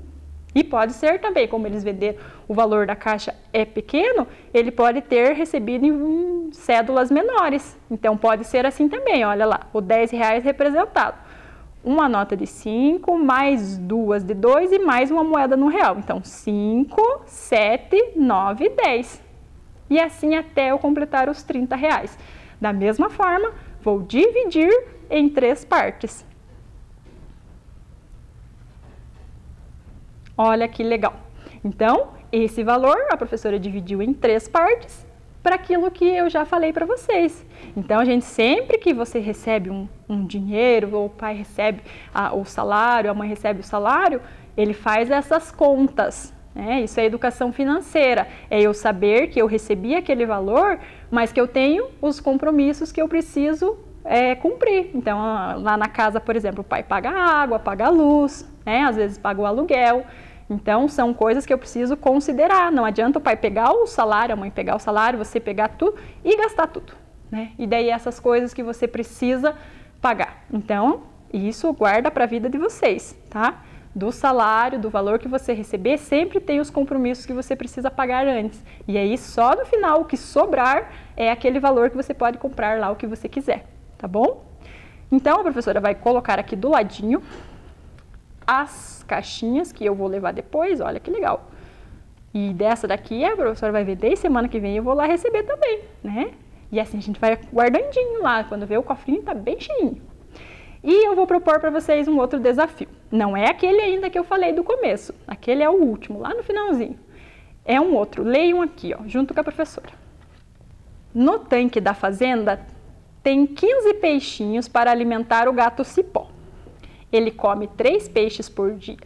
E pode ser também, como eles venderam, o valor da caixa é pequeno, ele pode ter recebido em cédulas menores. Então pode ser assim também, olha lá, o 10 reais representado uma nota de 5, mais duas de 2 e mais uma moeda no real. Então, 5, 7, 9, 10. E assim até eu completar os 30 reais. Da mesma forma, vou dividir em três partes. Olha que legal. Então, esse valor a professora dividiu em três partes para aquilo que eu já falei para vocês. Então, a gente sempre que você recebe um, um dinheiro, ou o pai recebe a, o salário, a mãe recebe o salário, ele faz essas contas. Né? Isso é educação financeira. É eu saber que eu recebi aquele valor, mas que eu tenho os compromissos que eu preciso é, cumprir. Então, lá na casa, por exemplo, o pai paga a água, paga a luz, né? às vezes paga o aluguel. Então, são coisas que eu preciso considerar. Não adianta o pai pegar o salário, a mãe pegar o salário, você pegar tudo e gastar tudo. Né? E daí, essas coisas que você precisa pagar. Então, isso guarda para a vida de vocês, tá? Do salário, do valor que você receber, sempre tem os compromissos que você precisa pagar antes. E aí, só no final, o que sobrar é aquele valor que você pode comprar lá o que você quiser, tá bom? Então, a professora vai colocar aqui do ladinho as caixinhas que eu vou levar depois, olha que legal. E dessa daqui a professora vai vender e semana que vem eu vou lá receber também, né? E assim a gente vai guardandinho lá, quando vê o cofrinho tá bem cheinho. E eu vou propor para vocês um outro desafio. Não é aquele ainda que eu falei do começo, aquele é o último, lá no finalzinho. É um outro, leiam aqui, ó, junto com a professora. No tanque da fazenda tem 15 peixinhos para alimentar o gato cipó. Ele come três peixes por dia.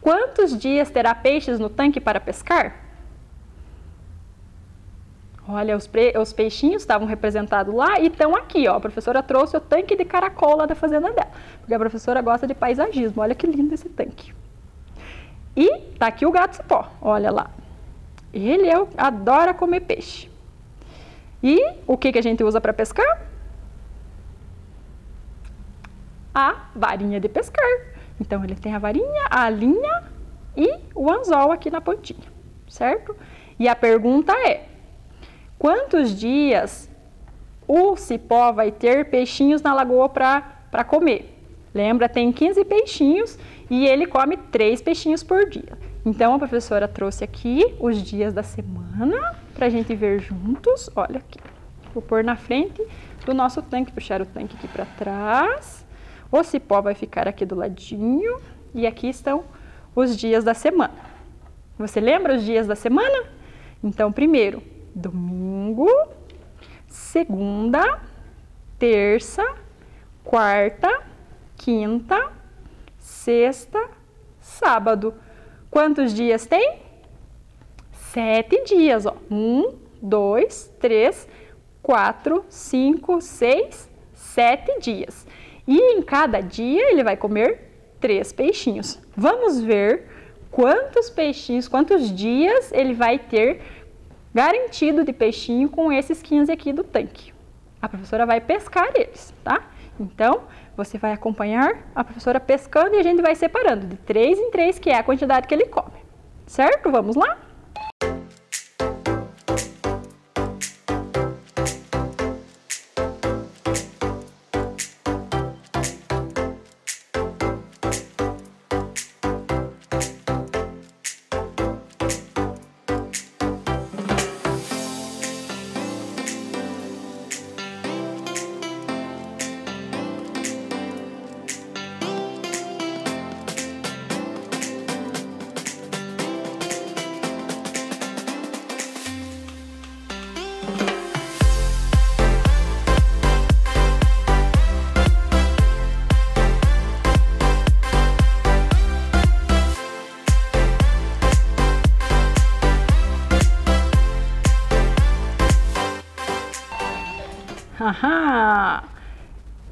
Quantos dias terá peixes no tanque para pescar? Olha, os, os peixinhos estavam representados lá e estão aqui, ó. A professora trouxe o tanque de caracola da fazenda dela, porque a professora gosta de paisagismo. Olha que lindo esse tanque. E tá aqui o gato cipó, olha lá. Ele é, adora comer peixe. E o que, que a gente usa para pescar? A varinha de pescar. Então, ele tem a varinha, a linha e o anzol aqui na pontinha, certo? E a pergunta é, quantos dias o cipó vai ter peixinhos na lagoa para comer? Lembra, tem 15 peixinhos e ele come 3 peixinhos por dia. Então, a professora trouxe aqui os dias da semana para a gente ver juntos. Olha aqui, vou pôr na frente do nosso tanque, puxar o tanque aqui para trás. O cipó vai ficar aqui do ladinho e aqui estão os dias da semana. Você lembra os dias da semana? Então, primeiro, domingo, segunda, terça, quarta, quinta, sexta, sábado. Quantos dias tem? Sete dias, ó. Um, dois, três, quatro, cinco, seis, sete dias. E em cada dia ele vai comer três peixinhos. Vamos ver quantos peixinhos, quantos dias ele vai ter garantido de peixinho com esses 15 aqui do tanque. A professora vai pescar eles, tá? Então, você vai acompanhar a professora pescando e a gente vai separando de três em três, que é a quantidade que ele come. Certo? Vamos lá?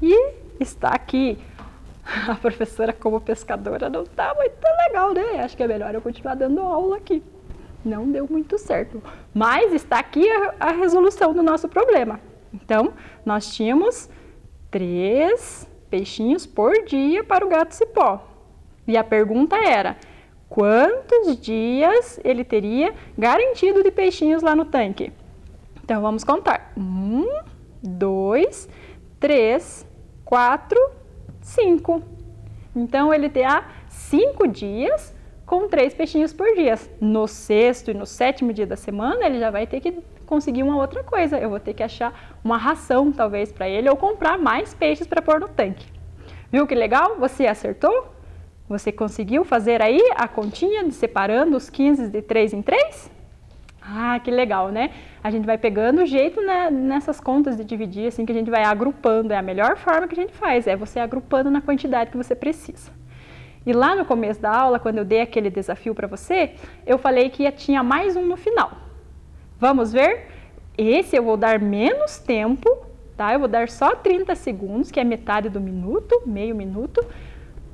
E está aqui. A professora, como pescadora, não está muito legal, né? Acho que é melhor eu continuar dando aula aqui. Não deu muito certo. Mas está aqui a, a resolução do nosso problema. Então, nós tínhamos três peixinhos por dia para o gato cipó. E a pergunta era: quantos dias ele teria garantido de peixinhos lá no tanque? Então, vamos contar. Um, dois, três, quatro, cinco. Então ele terá cinco dias com três peixinhos por dia. No sexto e no sétimo dia da semana, ele já vai ter que conseguir uma outra coisa. Eu vou ter que achar uma ração, talvez, para ele, ou comprar mais peixes para pôr no tanque. Viu que legal? Você acertou? Você conseguiu fazer aí a continha de separando os 15 de 3 em 3? Ah, que legal, né? A gente vai pegando o jeito né, nessas contas de dividir, assim que a gente vai agrupando. É a melhor forma que a gente faz, é você agrupando na quantidade que você precisa. E lá no começo da aula, quando eu dei aquele desafio para você, eu falei que tinha mais um no final. Vamos ver? Esse eu vou dar menos tempo, tá? Eu vou dar só 30 segundos, que é metade do minuto, meio minuto,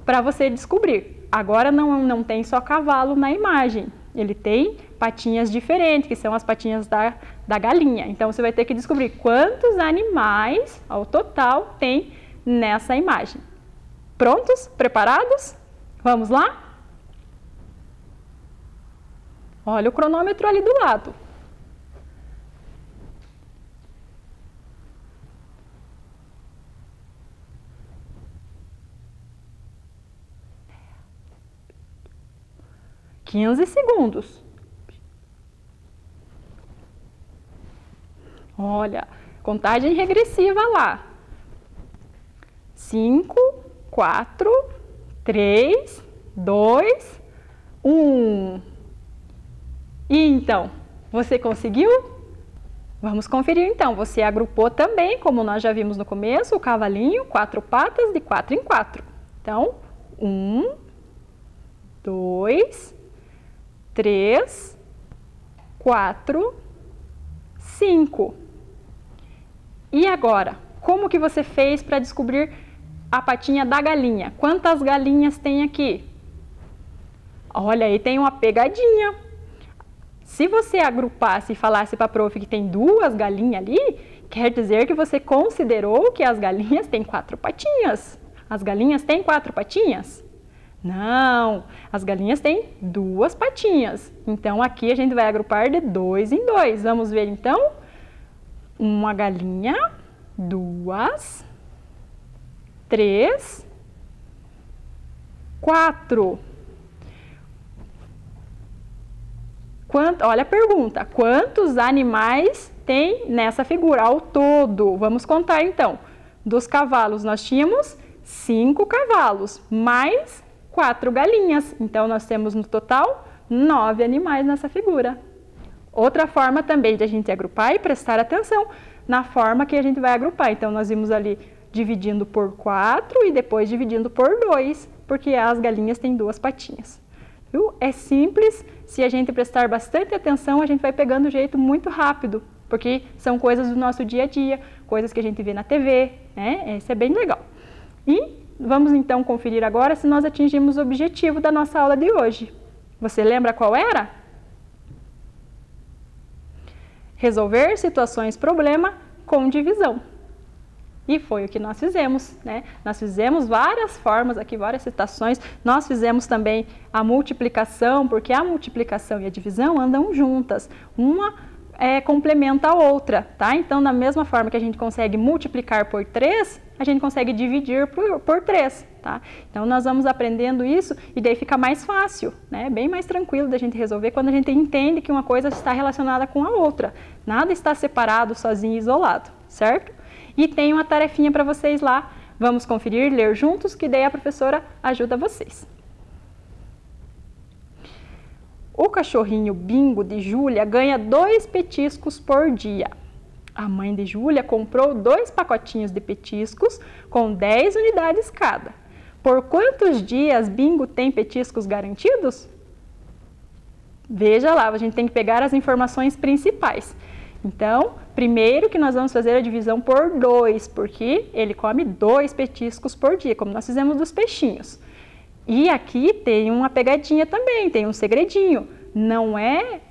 para você descobrir. Agora não, não tem só cavalo na imagem, ele tem patinhas diferentes, que são as patinhas da, da galinha. Então você vai ter que descobrir quantos animais ao total tem nessa imagem. Prontos? Preparados? Vamos lá? Olha o cronômetro ali do lado. Quinze segundos. Olha, contagem regressiva lá. Cinco, quatro, 3, 2, 1. E então, você conseguiu? Vamos conferir então. Você agrupou também, como nós já vimos no começo, o cavalinho, quatro patas de quatro em quatro. Então, um, dois, três, quatro, cinco. E agora, como que você fez para descobrir a patinha da galinha. Quantas galinhas tem aqui? Olha, aí tem uma pegadinha. Se você agrupasse e falasse para a prof que tem duas galinhas ali, quer dizer que você considerou que as galinhas têm quatro patinhas. As galinhas têm quatro patinhas? Não, as galinhas têm duas patinhas. Então aqui a gente vai agrupar de dois em dois. Vamos ver então? Uma galinha, duas, três, quatro. Quanto, olha a pergunta: quantos animais tem nessa figura ao todo? Vamos contar então. Dos cavalos nós tínhamos cinco cavalos, mais quatro galinhas. Então nós temos no total nove animais nessa figura. Outra forma também de a gente agrupar e prestar atenção na forma que a gente vai agrupar. Então nós vimos ali dividindo por 4 e depois dividindo por 2, porque as galinhas têm duas patinhas. Viu? É simples, se a gente prestar bastante atenção, a gente vai pegando o jeito muito rápido, porque são coisas do nosso dia a dia, coisas que a gente vê na TV, né? Isso é bem legal. E vamos então conferir agora se nós atingimos o objetivo da nossa aula de hoje. Você lembra qual era? Resolver situações problema com divisão. E foi o que nós fizemos, né? Nós fizemos várias formas aqui, várias citações. Nós fizemos também a multiplicação, porque a multiplicação e a divisão andam juntas. Uma é, complementa a outra, tá? Então, da mesma forma que a gente consegue multiplicar por 3, a gente consegue dividir por, por 3, tá? Então, nós vamos aprendendo isso e daí fica mais fácil, né? Bem mais tranquilo da gente resolver quando a gente entende que uma coisa está relacionada com a outra. Nada está separado, sozinho, isolado, certo? E tem uma tarefinha para vocês lá. Vamos conferir, ler juntos, que daí a professora ajuda vocês. O cachorrinho bingo de Júlia ganha dois petiscos por dia. A mãe de Júlia comprou dois pacotinhos de petiscos com 10 unidades cada. Por quantos dias bingo tem petiscos garantidos? Veja lá, a gente tem que pegar as informações principais. Então, primeiro que nós vamos fazer a divisão por dois, porque ele come dois petiscos por dia, como nós fizemos dos peixinhos. E aqui tem uma pegadinha também, tem um segredinho. Não é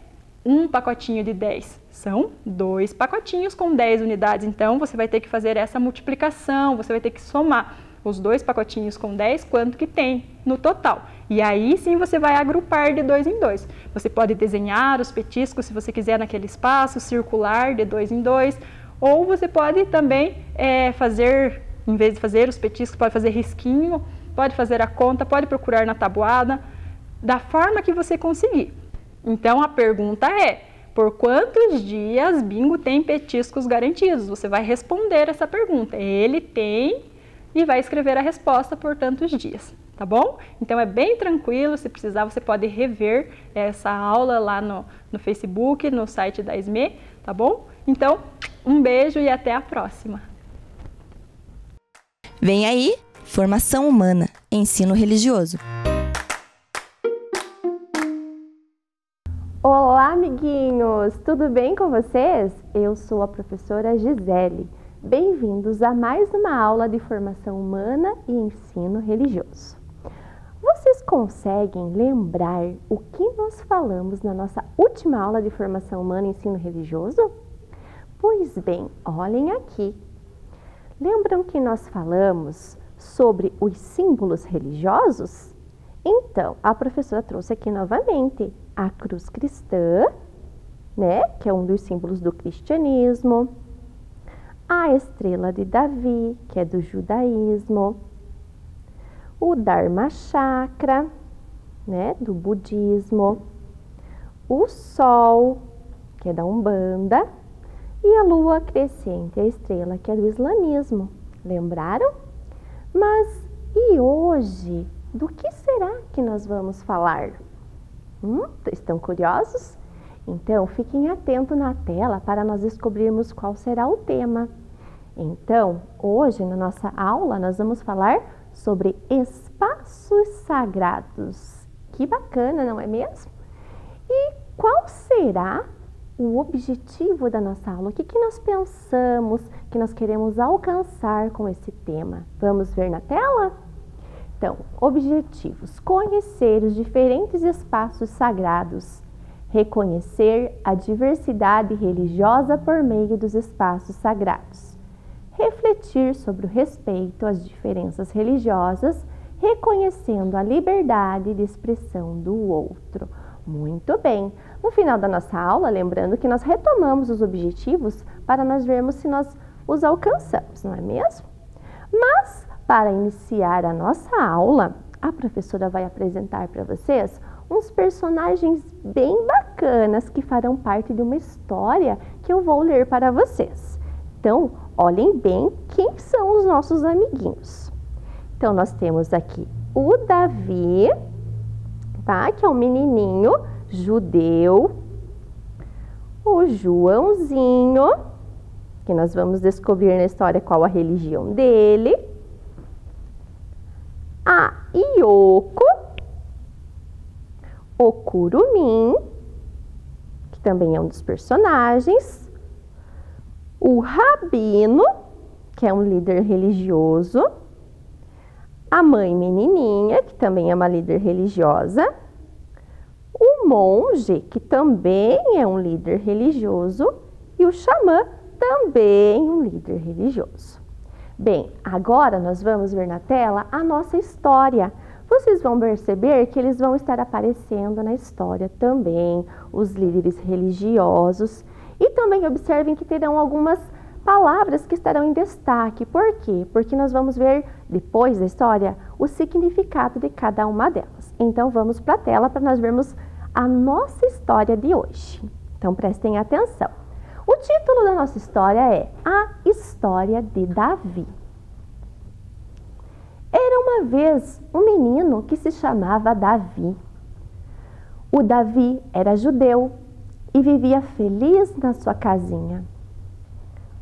um pacotinho de 10, são dois pacotinhos com 10 unidades. Então, você vai ter que fazer essa multiplicação, você vai ter que somar os dois pacotinhos com 10, quanto que tem no total. E aí sim você vai agrupar de dois em dois. Você pode desenhar os petiscos, se você quiser, naquele espaço, circular de dois em dois, ou você pode também é, fazer, em vez de fazer os petiscos, pode fazer risquinho pode fazer a conta, pode procurar na tabuada, da forma que você conseguir. Então a pergunta é: por quantos dias bingo tem petiscos garantidos? Você vai responder essa pergunta. Ele tem e vai escrever a resposta por tantos dias, tá bom? Então é bem tranquilo, se precisar você pode rever essa aula lá no, no Facebook, no site da SME, tá bom? Então, um beijo e até a próxima! Vem aí, Formação Humana, Ensino Religioso. Olá, amiguinhos! Tudo bem com vocês? Eu sou a professora Gisele. Bem-vindos a mais uma aula de formação humana e ensino religioso. Vocês conseguem lembrar o que nós falamos na nossa última aula de formação humana e ensino religioso? Pois bem, olhem aqui. Lembram que nós falamos sobre os símbolos religiosos? Então, a professora trouxe aqui novamente a cruz cristã, né, que é um dos símbolos do cristianismo, a estrela de Davi, que é do judaísmo, o Dharma Chakra, né, do budismo, o sol, que é da Umbanda, e a lua crescente, a estrela que é do islamismo. Lembraram? Mas e hoje? Do que será que nós vamos falar? Hum, estão curiosos? Então fiquem atentos na tela para nós descobrirmos qual será o tema. Então, hoje na nossa aula nós vamos falar sobre espaços sagrados. Que bacana, não é mesmo? E qual será o objetivo da nossa aula, o que, que nós pensamos que nós queremos alcançar com esse tema. Vamos ver na tela? Então, objetivos: conhecer os diferentes espaços sagrados, reconhecer a diversidade religiosa por meio dos espaços sagrados, refletir sobre o respeito às diferenças religiosas, reconhecendo a liberdade de expressão do outro. Muito bem. No final da nossa aula, lembrando que nós retomamos os objetivos para nós vermos se nós os alcançamos, não é mesmo? Mas, para iniciar a nossa aula, a professora vai apresentar para vocês uns personagens bem bacanas que farão parte de uma história que eu vou ler para vocês. Então, olhem bem quem são os nossos amiguinhos. Então, nós temos aqui o Davi, tá? Que é um menininho judeu, o Joãozinho, que nós vamos descobrir na história qual a religião dele, a Ioko, o Curumim, que também é um dos personagens, o Rabino, que é um líder religioso, a mãe menininha, que também é uma líder religiosa, o monge, que também é um líder religioso, e o xamã, também um líder religioso. Bem, agora nós vamos ver na tela a nossa história. Vocês vão perceber que eles vão estar aparecendo na história também, os líderes religiosos. E também observem que terão algumas palavras que estarão em destaque. Por quê? Porque nós vamos ver, depois da história, o significado de cada uma delas. Então, vamos para a tela para nós vermos a nossa história de hoje. Então, prestem atenção. O título da nossa história é A História de Davi. Era uma vez um menino que se chamava Davi. O Davi era judeu e vivia feliz na sua casinha.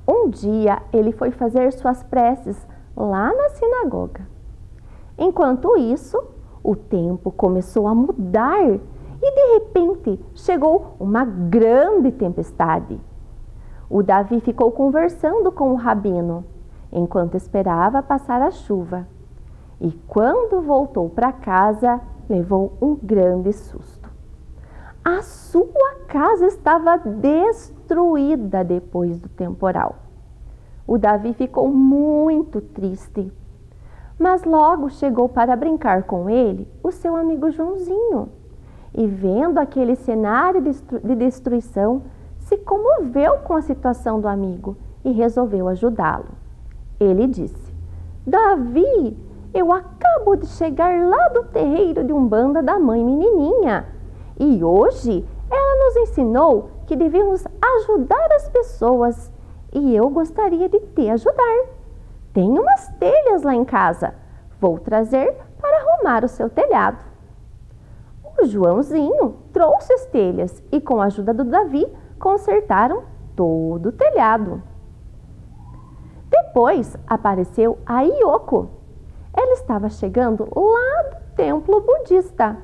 Um dia ele foi fazer suas preces lá na sinagoga. Enquanto isso, o tempo começou a mudar e de repente chegou uma grande tempestade. O Davi ficou conversando com o rabino enquanto esperava passar a chuva. E quando voltou para casa, levou um grande susto. A sua casa estava destruída depois do temporal. O Davi ficou muito triste. Mas logo chegou para brincar com ele o seu amigo Joãozinho. E vendo aquele cenário de destruição, se comoveu com a situação do amigo e resolveu ajudá-lo. Ele disse: Davi, eu acabo de chegar lá do terreiro de Umbanda da mãe menininha. E hoje ela nos ensinou que devemos ajudar as pessoas e eu gostaria de te ajudar. Tenho umas telhas lá em casa. Vou trazer para arrumar o seu telhado. O Joãozinho trouxe as telhas e, com a ajuda do Davi, consertaram todo o telhado. Depois apareceu a Ioko. Ela estava chegando lá do templo budista,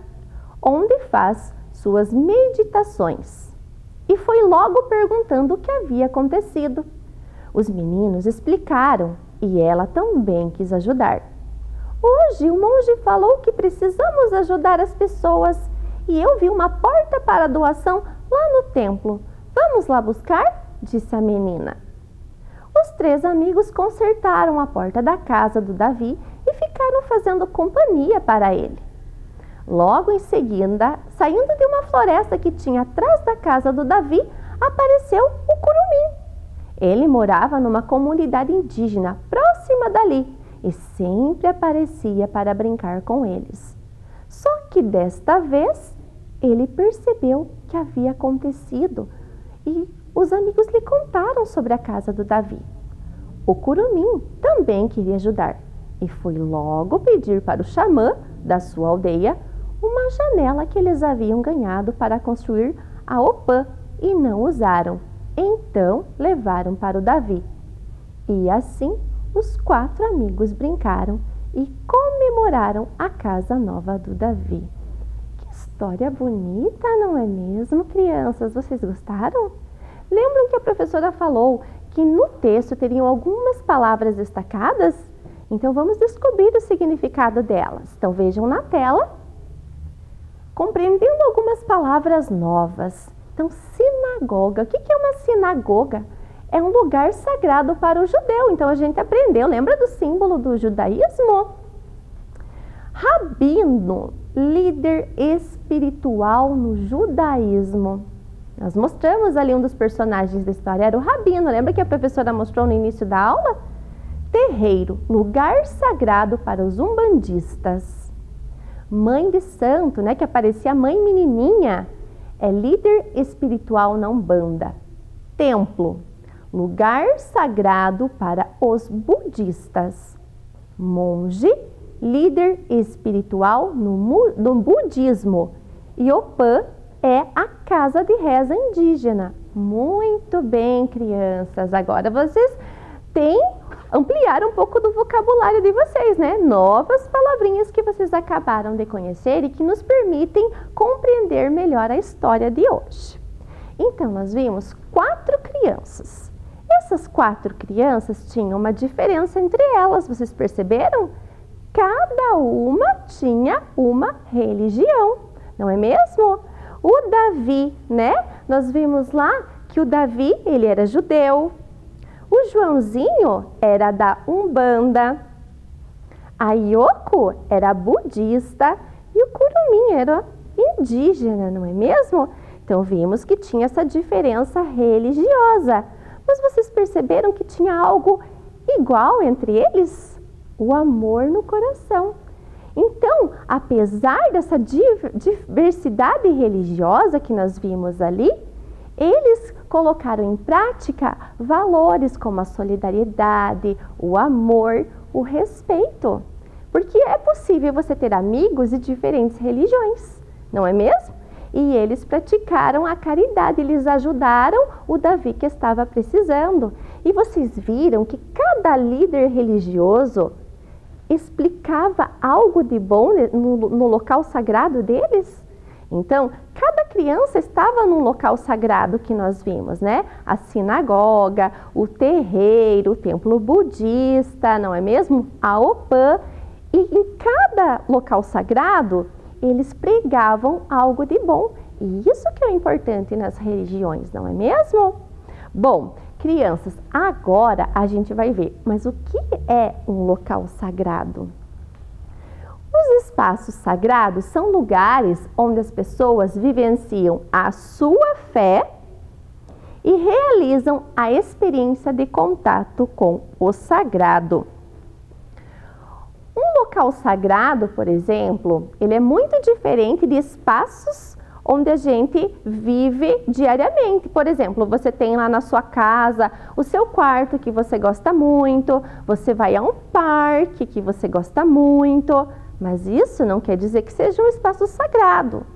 onde faz suas meditações. E foi logo perguntando o que havia acontecido. Os meninos explicaram e ela também quis ajudar. Hoje o monge falou que precisamos ajudar as pessoas e eu vi uma porta para doação lá no templo. Vamos lá buscar? disse a menina. Os três amigos consertaram a porta da casa do Davi e ficaram fazendo companhia para ele. Logo em seguida, saindo de uma floresta que tinha atrás da casa do Davi, apareceu o curumim. Ele morava numa comunidade indígena próxima dali e sempre aparecia para brincar com eles. Só que desta vez ele percebeu que havia acontecido e os amigos lhe contaram sobre a casa do Davi. O curumim também queria ajudar e foi logo pedir para o xamã da sua aldeia uma janela que eles haviam ganhado para construir a opã e não usaram. Então levaram para o Davi. E assim os quatro amigos brincaram e comemoraram a casa nova do Davi. História bonita, não é mesmo, crianças? Vocês gostaram? Lembram que a professora falou que no texto teriam algumas palavras destacadas? Então vamos descobrir o significado delas. Então vejam na tela, compreendendo algumas palavras novas. Então, sinagoga. O que é uma sinagoga? É um lugar sagrado para o judeu. Então, a gente aprendeu. Lembra do símbolo do judaísmo? Rabino, líder espiritual no judaísmo. Nós mostramos ali um dos personagens da história, era o Rabino. Lembra que a professora mostrou no início da aula? Terreiro, lugar sagrado para os umbandistas. Mãe de santo, né, que aparecia a mãe menininha, é líder espiritual na Umbanda. Templo, lugar sagrado para os budistas. Monge, líder espiritual no, no budismo. E Opã é a casa de reza indígena. Muito bem, crianças. Agora vocês têm ampliar um pouco do vocabulário de vocês, né? Novas palavrinhas que vocês acabaram de conhecer e que nos permitem compreender melhor a história de hoje. Então, nós vimos quatro crianças. Essas quatro crianças tinham uma diferença entre elas, vocês perceberam? Cada uma tinha uma religião, não é mesmo? O Davi, né? Nós vimos lá que o Davi, ele era judeu, o Joãozinho era da Umbanda, a Yoko era budista e o Curumim era indígena, não é mesmo? Então vimos que tinha essa diferença religiosa. Mas vocês perceberam que tinha algo igual entre eles? O amor no coração. Então, apesar dessa diversidade religiosa que nós vimos ali, eles colocaram em prática valores como a solidariedade, o amor, o respeito. Porque é possível você ter amigos de diferentes religiões, não é mesmo? E eles praticaram a caridade, eles ajudaram o Davi que estava precisando. E vocês viram que cada líder religioso explicava algo de bom no, no local sagrado deles? Então, cada criança estava num local sagrado que nós vimos, né? A sinagoga, o terreiro, o templo budista, não é mesmo? A Opã. E em cada local sagrado, eles pregavam algo de bom. E isso que é importante nas religiões, não é mesmo? Bom, crianças, agora a gente vai ver, mas o que é um local sagrado? Os espaços sagrados são lugares onde as pessoas vivenciam a sua fé e realizam a experiência de contato com o sagrado. Um local sagrado, por exemplo, ele é muito diferente de espaços onde a gente vive diariamente. Por exemplo, você tem lá na sua casa o seu quarto que você gosta muito, você vai a um parque que você gosta muito, mas isso não quer dizer que seja um espaço sagrado.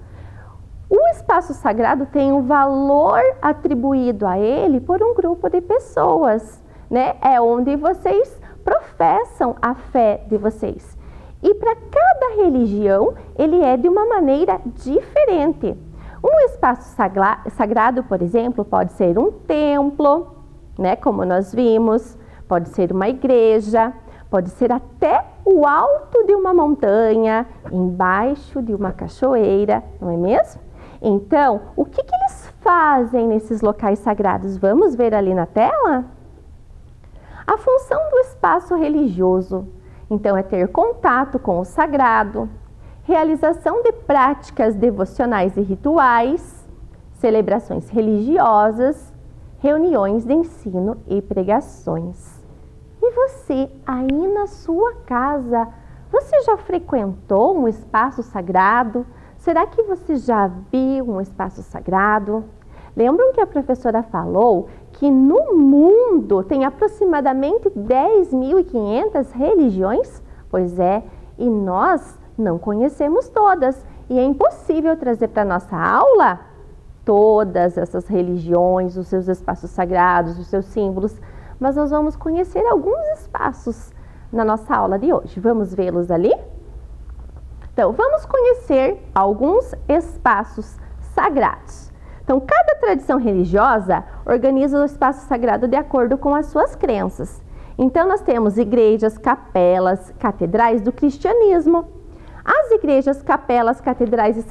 O espaço sagrado tem um valor atribuído a ele por um grupo de pessoas, né? É onde vocês professam a fé de vocês. E para cada religião, ele é de uma maneira diferente. Um espaço sagrado, por exemplo, pode ser um templo, né, como nós vimos, pode ser uma igreja, pode ser até o alto de uma montanha, embaixo de uma cachoeira, não é mesmo? Então, o que, que eles fazem nesses locais sagrados? Vamos ver ali na tela? A função do espaço religioso, então, é ter contato com o sagrado, realização de práticas devocionais e rituais, celebrações religiosas, reuniões de ensino e pregações. E você, aí na sua casa, você já frequentou um espaço sagrado? Será que você já viu um espaço sagrado? Lembram que a professora falou que no mundo tem aproximadamente 10.500 religiões? Pois é, e nós não conhecemos todas. E é impossível trazer para nossa aula todas essas religiões, os seus espaços sagrados, os seus símbolos, mas nós vamos conhecer alguns espaços na nossa aula de hoje. Vamos vê-los ali? Então, vamos conhecer alguns espaços sagrados. Então, cada tradição religiosa organiza o espaço sagrado de acordo com as suas crenças. Então, nós temos igrejas, capelas, catedrais do cristianismo. As igrejas, capelas, catedrais e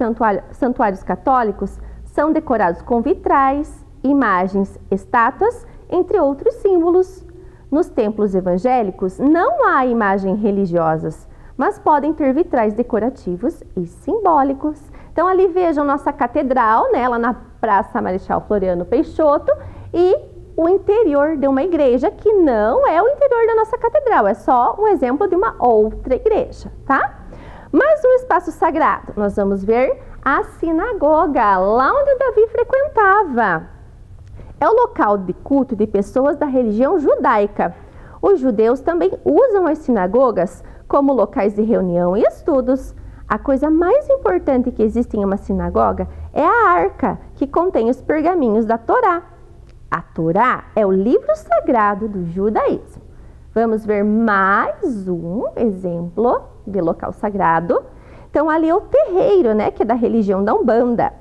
santuários católicos são decorados com vitrais, imagens, estátuas, entre outros símbolos. Nos templos evangélicos não há imagens religiosas, mas podem ter vitrais decorativos e simbólicos. Então ali vejam nossa catedral, né, lá na Praça Marechal Floriano Peixoto e o interior de uma igreja que não é o interior da nossa catedral, é só um exemplo de uma outra igreja, tá? Mais um espaço sagrado, nós vamos ver a sinagoga, lá onde Davi frequentava. É o local de culto de pessoas da religião judaica. Os judeus também usam as sinagogas como locais de reunião e estudos. A coisa mais importante que existe em uma sinagoga é a arca, que contém os pergaminhos da Torá. A Torá é o livro sagrado do judaísmo. Vamos ver mais um exemplo de local sagrado. Então, ali é o terreiro, né, que é da religião da Umbanda.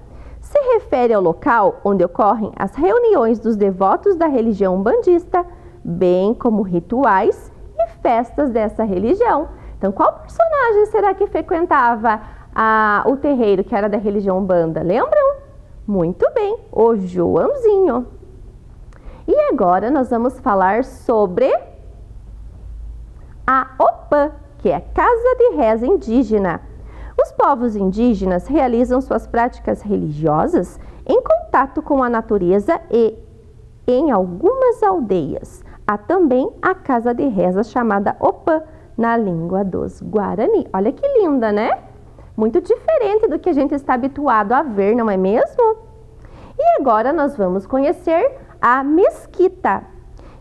Se refere ao local onde ocorrem as reuniões dos devotos da religião umbandista, bem como rituais e festas dessa religião. Então, qual personagem será que frequentava a, o terreiro que era da religião Umbanda? Lembram? Muito bem, o Joãozinho. E agora nós vamos falar sobre a OPAN, que é a Casa de Reza Indígena. Os povos indígenas realizam suas práticas religiosas em contato com a natureza e em algumas aldeias. Há também a casa de reza chamada OPAN, na língua dos Guarani. Olha que linda, né? Muito diferente do que a gente está habituado a ver, não é mesmo? E agora nós vamos conhecer a mesquita,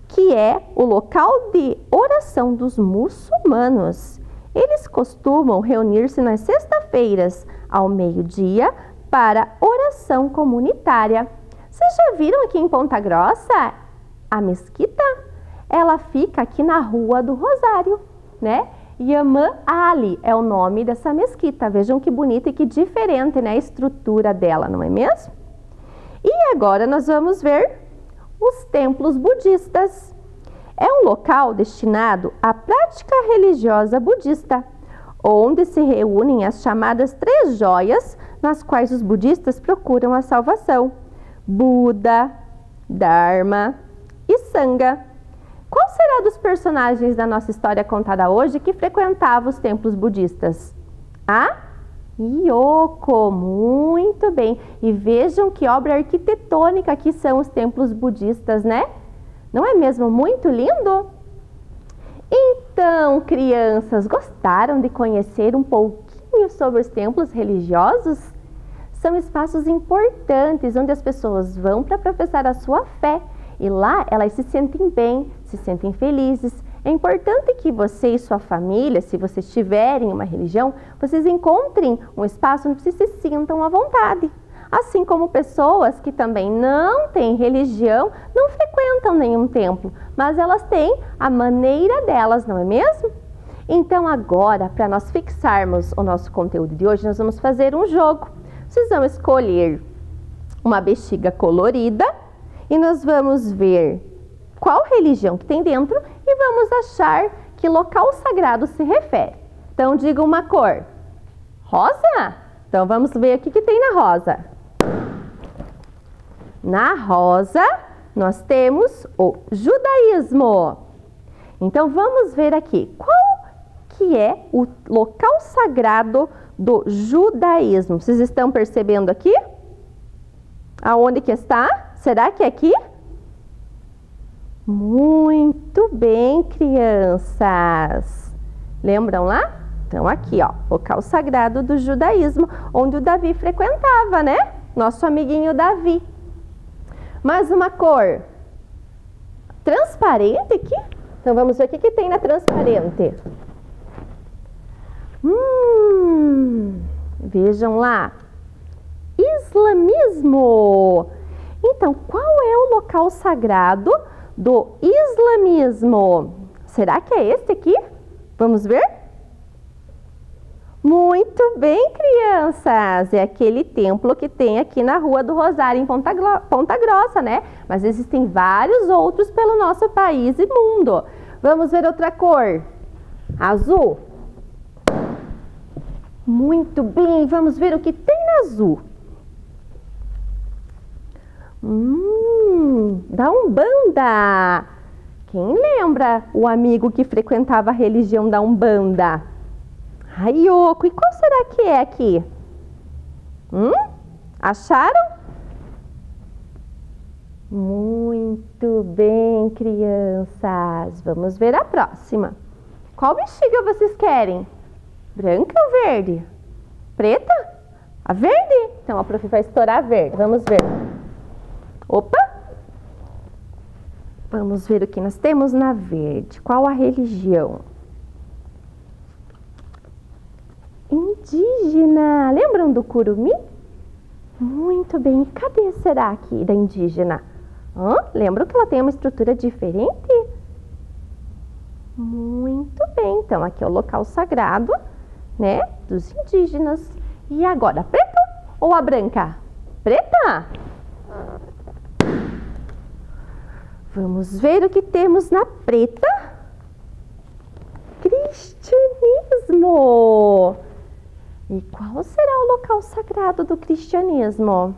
que é o local de oração dos muçulmanos. Eles costumam reunir-se nas sexta-feiras, ao meio-dia, para oração comunitária. Vocês já viram aqui em Ponta Grossa a mesquita? Ela fica aqui na Rua do Rosário né? Yaman Ali é o nome dessa mesquita. Vejam que bonita e que diferente né, a estrutura dela, não é mesmo? E agora nós vamos ver os templos budistas. É um local destinado à prática religiosa budista, onde se reúnem as chamadas três joias nas quais os budistas procuram a salvação: Buda, Dharma e Sangha. Será dos personagens da nossa história contada hoje que frequentava os templos budistas? A Yoko, muito bem. E vejam que obra arquitetônica que são os templos budistas, né? Não é mesmo muito lindo? Então, crianças, gostaram de conhecer um pouquinho sobre os templos religiosos? São espaços importantes onde as pessoas vão para professar a sua fé e lá elas se sentem bem, se sentem felizes. É importante que você e sua família, se vocês tiverem uma religião, vocês encontrem um espaço onde vocês se sintam à vontade. Assim como pessoas que também não têm religião, não frequentam nenhum templo, mas elas têm a maneira delas, não é mesmo? Então, agora, para nós fixarmos o nosso conteúdo de hoje, nós vamos fazer um jogo. Vocês vão escolher uma bexiga colorida e nós vamos ver qual religião que tem dentro e vamos achar que local sagrado se refere. Então, diga uma cor. Rosa? Então, vamos ver o que, que tem na rosa. Na rosa, nós temos o judaísmo. Então, vamos ver aqui. Qual que é o local sagrado do judaísmo? Vocês estão percebendo aqui? Aonde que está? Será que é aqui? Muito bem, crianças. Lembram lá? Então, aqui, ó, local sagrado do judaísmo, onde o Davi frequentava, né? Nosso amiguinho Davi. Mais uma cor transparente aqui. Então, vamos ver o que, que tem na transparente. Hum, vejam lá. Islamismo. Então, qual é o local sagrado do islamismo? Será que é este aqui? Vamos ver? Muito bem, crianças! É aquele templo que tem aqui na Rua do Rosário, em Ponta, Ponta Grossa, né? Mas existem vários outros pelo nosso país e mundo. Vamos ver outra cor. Azul. Muito bem, vamos ver o que tem no azul. Hum, da Umbanda. Quem lembra o amigo que frequentava a religião da Umbanda? Ai, Oco, e qual será que é aqui? Hum? Acharam? Muito bem, crianças. Vamos ver a próxima. Qual bexiga vocês querem? Branca ou verde? Preta? A verde? Então a prof vai estourar a verde. Vamos ver. Opa! Vamos ver o que nós temos na verde. Qual a religião? Indígena. Lembram do curumi? Muito bem. Cadê será aqui da indígena? Hã? Lembram que ela tem uma estrutura diferente? Muito bem. Então, aqui é o local sagrado, né? Dos indígenas. E agora, preto ou a branca? Preta? Vamos ver o que temos na preta. Cristianismo. E qual será o local sagrado do cristianismo?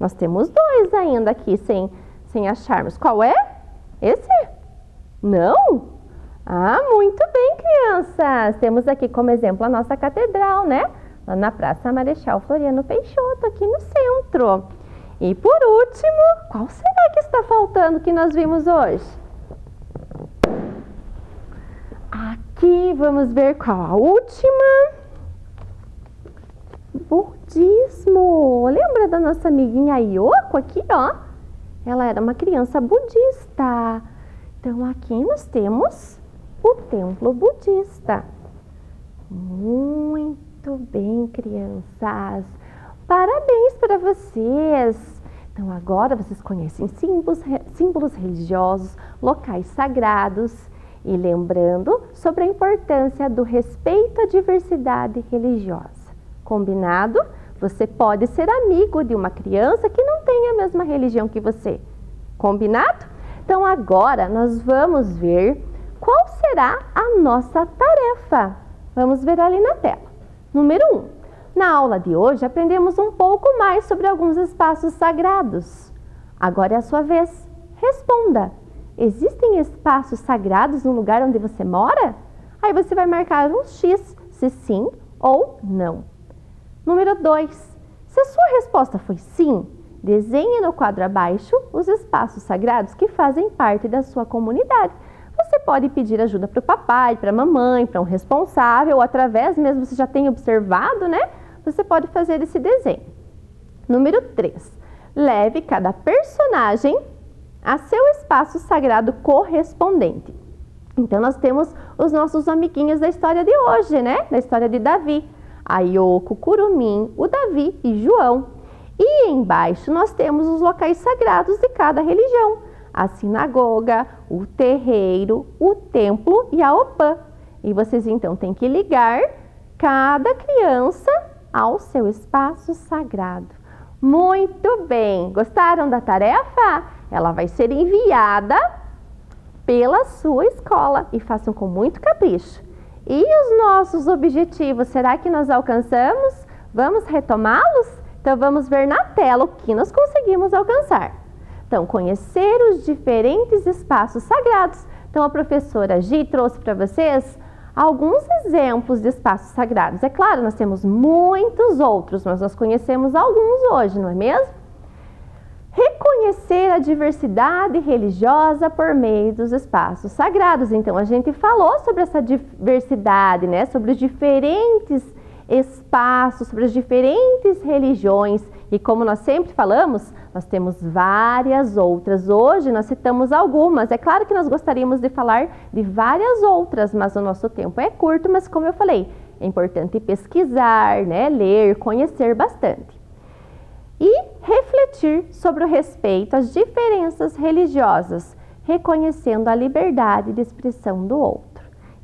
Nós temos dois ainda aqui sem, sem acharmos. Qual é? Esse? Não? Ah, muito bem, crianças. Temos aqui como exemplo a nossa catedral, né? Lá na Praça Marechal Floriano Peixoto, aqui no centro. E por último, qual será que está faltando que nós vimos hoje? Aqui vamos ver qual a última. Budismo. Lembra da nossa amiguinha Yoko aqui, ó? Ela era uma criança budista. Então aqui nós temos o templo budista. Muito bem, crianças. Parabéns para vocês! Então, agora vocês conhecem símbolos, símbolos religiosos, locais sagrados e lembrando sobre a importância do respeito à diversidade religiosa. Combinado? Você pode ser amigo de uma criança que não tem a mesma religião que você. Combinado? Então, agora nós vamos ver qual será a nossa tarefa. Vamos ver ali na tela. Número 1. Um, na aula de hoje aprendemos um pouco mais sobre alguns espaços sagrados. Agora é a sua vez. Responda: existem espaços sagrados no lugar onde você mora? Aí você vai marcar um X se sim ou não. Número 2. Se a sua resposta foi sim, desenhe no quadro abaixo os espaços sagrados que fazem parte da sua comunidade. Você pode pedir ajuda para o papai, para a mamãe, para um responsável, ou através mesmo, você já tem observado, né? Você pode fazer esse desenho. Número 3. Leve cada personagem a seu espaço sagrado correspondente. Então, nós temos os nossos amiguinhos da história de hoje, né? Da história de Davi. A Yoko, Curumim, o Davi e João. E embaixo nós temos os locais sagrados de cada religião. A sinagoga, o terreiro, o templo e a opã. E vocês então têm que ligar cada criança ao seu espaço sagrado. Muito bem! Gostaram da tarefa? Ela vai ser enviada pela sua escola e façam com muito capricho. E os nossos objetivos, será que nós alcançamos? Vamos retomá-los? Então vamos ver na tela o que nós conseguimos alcançar. Então, conhecer os diferentes espaços sagrados. Então, a professora Gi trouxe para vocês alguns exemplos de espaços sagrados. É claro, nós temos muitos outros, mas nós conhecemos alguns hoje, não é mesmo? Reconhecer a diversidade religiosa por meio dos espaços sagrados. Então, a gente falou sobre essa diversidade, né? Sobre os diferentes espaços, sobre as diferentes religiões. E como nós sempre falamos, nós temos várias outras. Hoje nós citamos algumas. É claro que nós gostaríamos de falar de várias outras, mas o nosso tempo é curto, mas como eu falei, é importante pesquisar, né, ler, conhecer bastante. E refletir sobre o respeito às diferenças religiosas, reconhecendo a liberdade de expressão do outro.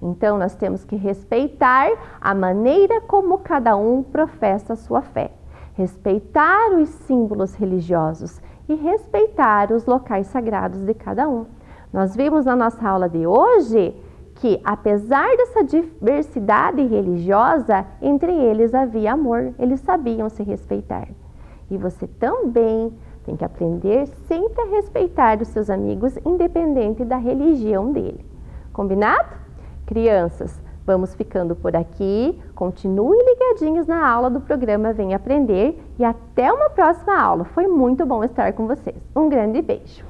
Então, nós temos que respeitar a maneira como cada um professa a sua fé respeitar os símbolos religiosos e respeitar os locais sagrados de cada um. Nós vimos na nossa aula de hoje que, apesar dessa diversidade religiosa, entre eles havia amor, eles sabiam se respeitar. E você também tem que aprender sempre a respeitar os seus amigos, independente da religião dele. Combinado? Crianças, Vamos ficando por aqui. Continuem ligadinhos na aula do programa Vem Aprender e até uma próxima aula. Foi muito bom estar com vocês. Um grande beijo.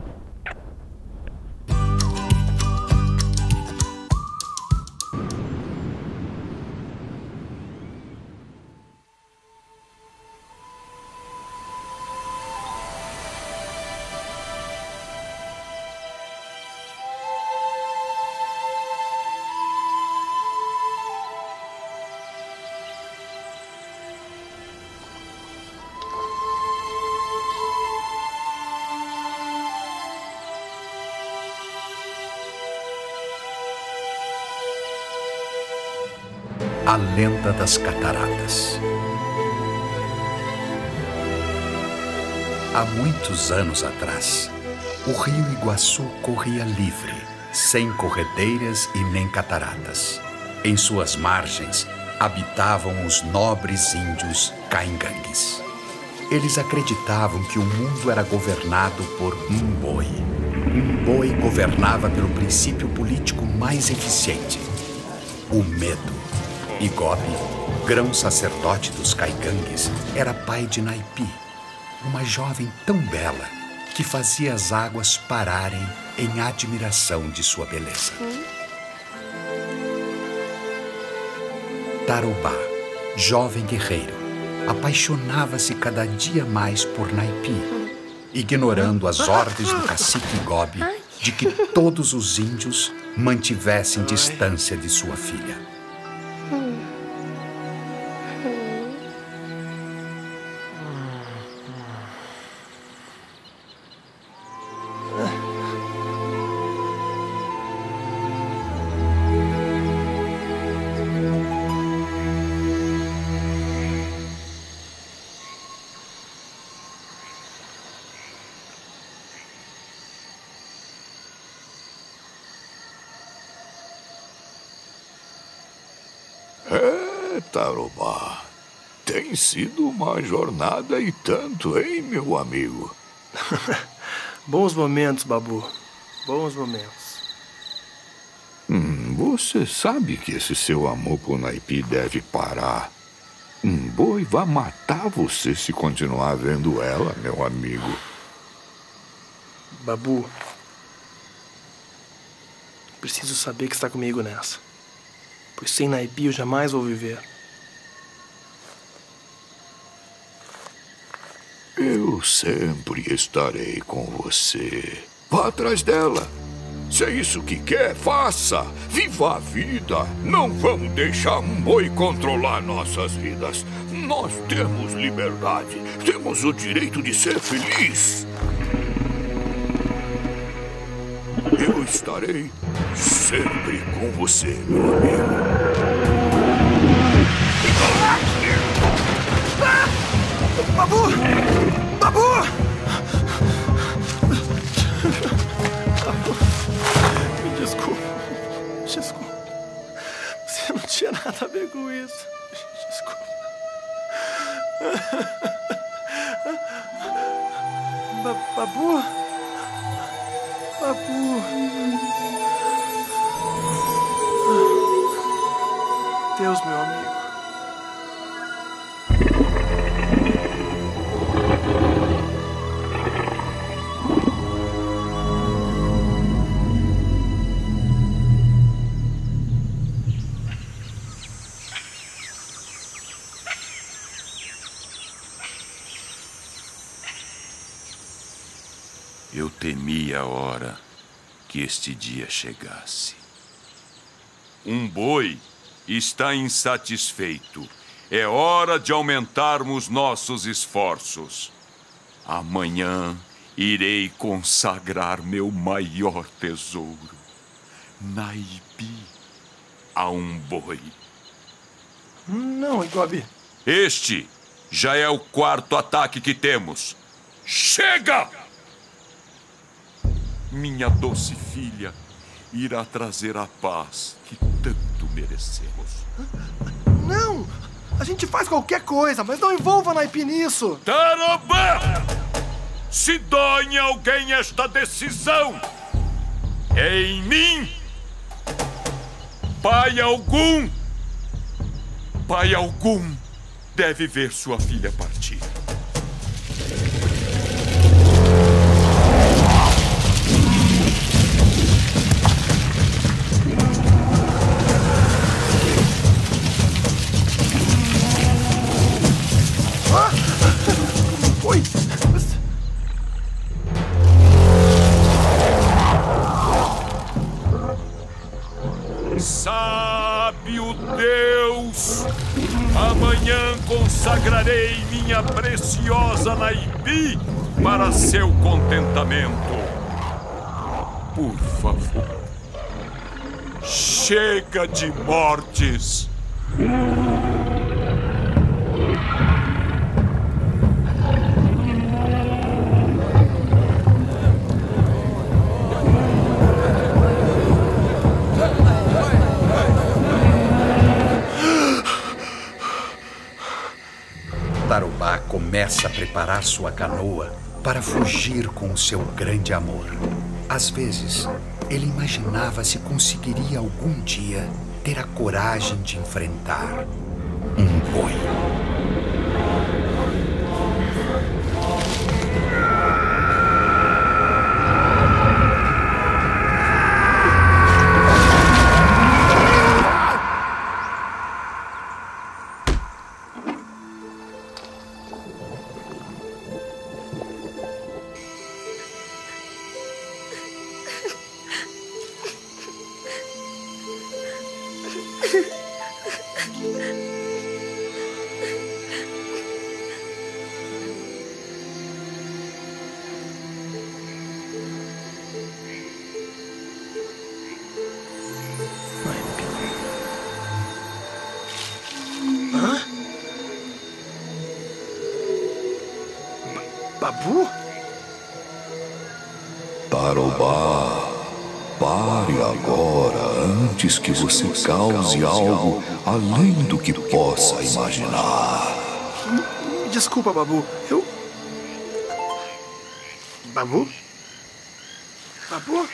Das Cataratas. Há muitos anos atrás, o rio Iguaçu corria livre, sem corredeiras e nem cataratas. Em suas margens habitavam os nobres índios caingangues. Eles acreditavam que o mundo era governado por um boi. Um boi governava pelo princípio político mais eficiente: o medo. Igobe, grão-sacerdote dos caigangues, era pai de Naipi, uma jovem tão bela que fazia as águas pararem em admiração de sua beleza. Tarubá, jovem guerreiro, apaixonava-se cada dia mais por Naipi, ignorando as ordens do cacique Igobe de que todos os índios mantivessem distância de sua filha. Uma jornada e tanto, hein, meu amigo? Bons momentos, Babu. Bons momentos. Hum, você sabe que esse seu amor por Naipi deve parar. Um boi vai matar você se continuar vendo ela, meu amigo. Babu. Preciso saber que está comigo nessa. Pois sem Naipi eu jamais vou viver. Eu sempre estarei com você. Vá atrás dela. Se é isso que quer, faça. Viva a vida. Não vamos deixar um boi controlar nossas vidas. Nós temos liberdade. Temos o direito de ser feliz. Eu estarei sempre com você, meu amigo. Babu! Babu! Tinha nada a ver com isso. Desculpa. Ba Babu? Babu. Deus, meu amigo. Eu temia a hora que este dia chegasse. Um boi está insatisfeito. É hora de aumentarmos nossos esforços. Amanhã irei consagrar meu maior tesouro, Naibi, a um boi. Não, Igobi. Este já é o quarto ataque que temos. Chega! Minha doce filha irá trazer a paz que tanto merecemos. Não! A gente faz qualquer coisa, mas não envolva Naipe nisso! Tarobá! Se dói em alguém esta decisão, é em mim! Pai algum, pai algum deve ver sua filha partir. Preciosa Naibi para seu contentamento. Por favor, chega de mortes. Começa a preparar sua canoa para fugir com o seu grande amor. Às vezes, ele imaginava se conseguiria algum dia ter a coragem de enfrentar um boi. Ba Babu? Tarobá, pare agora antes que você cause algo além do que possa imaginar. Me desculpa, Babu. Eu. Babu? Babu?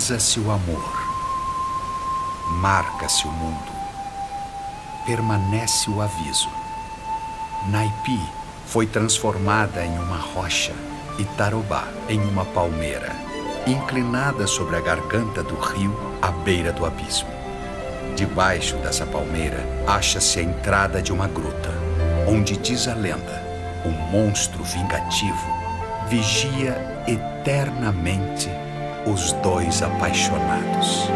Eterniza-se o amor. Marca-se o mundo. Permanece o aviso. Naipi foi transformada em uma rocha e Tarobá em uma palmeira, inclinada sobre a garganta do rio à beira do abismo. Debaixo dessa palmeira acha-se a entrada de uma gruta, onde diz a lenda, o monstro vingativo vigia eternamente os dois apaixonados.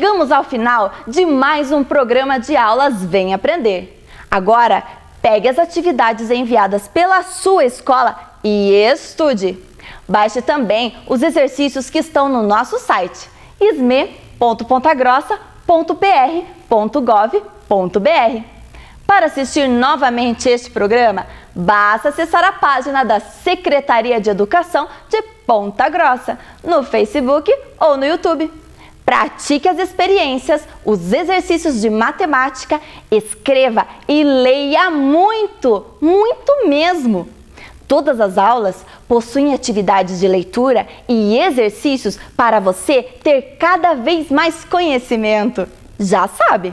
Chegamos ao final de mais um programa de aulas Vem Aprender. Agora, pegue as atividades enviadas pela sua escola e estude. Baixe também os exercícios que estão no nosso site isme.pontagrossa.pr.gov.br. Para assistir novamente este programa, basta acessar a página da Secretaria de Educação de Ponta Grossa no Facebook ou no YouTube. Pratique as experiências, os exercícios de matemática, escreva e leia muito, muito mesmo. Todas as aulas possuem atividades de leitura e exercícios para você ter cada vez mais conhecimento. Já sabe!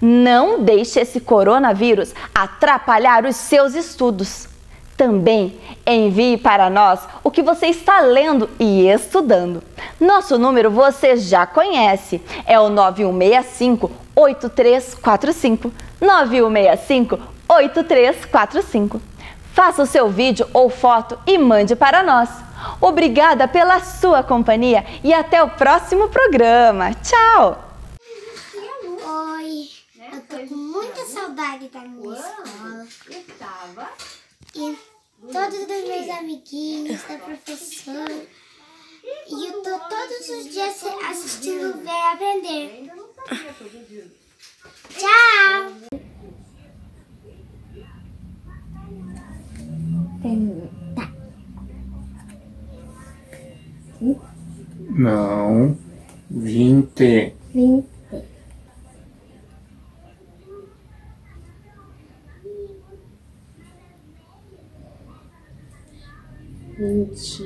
Não deixe esse coronavírus atrapalhar os seus estudos. Também envie para nós o que você está lendo e estudando. Nosso número você já conhece, é o 9165 8345. 9165 8345. Faça o seu vídeo ou foto e mande para nós. Obrigada pela sua companhia e até o próximo programa. Tchau! Oi, eu tô com muita saudade da minha escola. E todos os meus amiguinhos, da professora. E eu tô todos os dias assistindo Vem Aprender. Tchau! Tá. Não. Vinte. Vinte. Vinte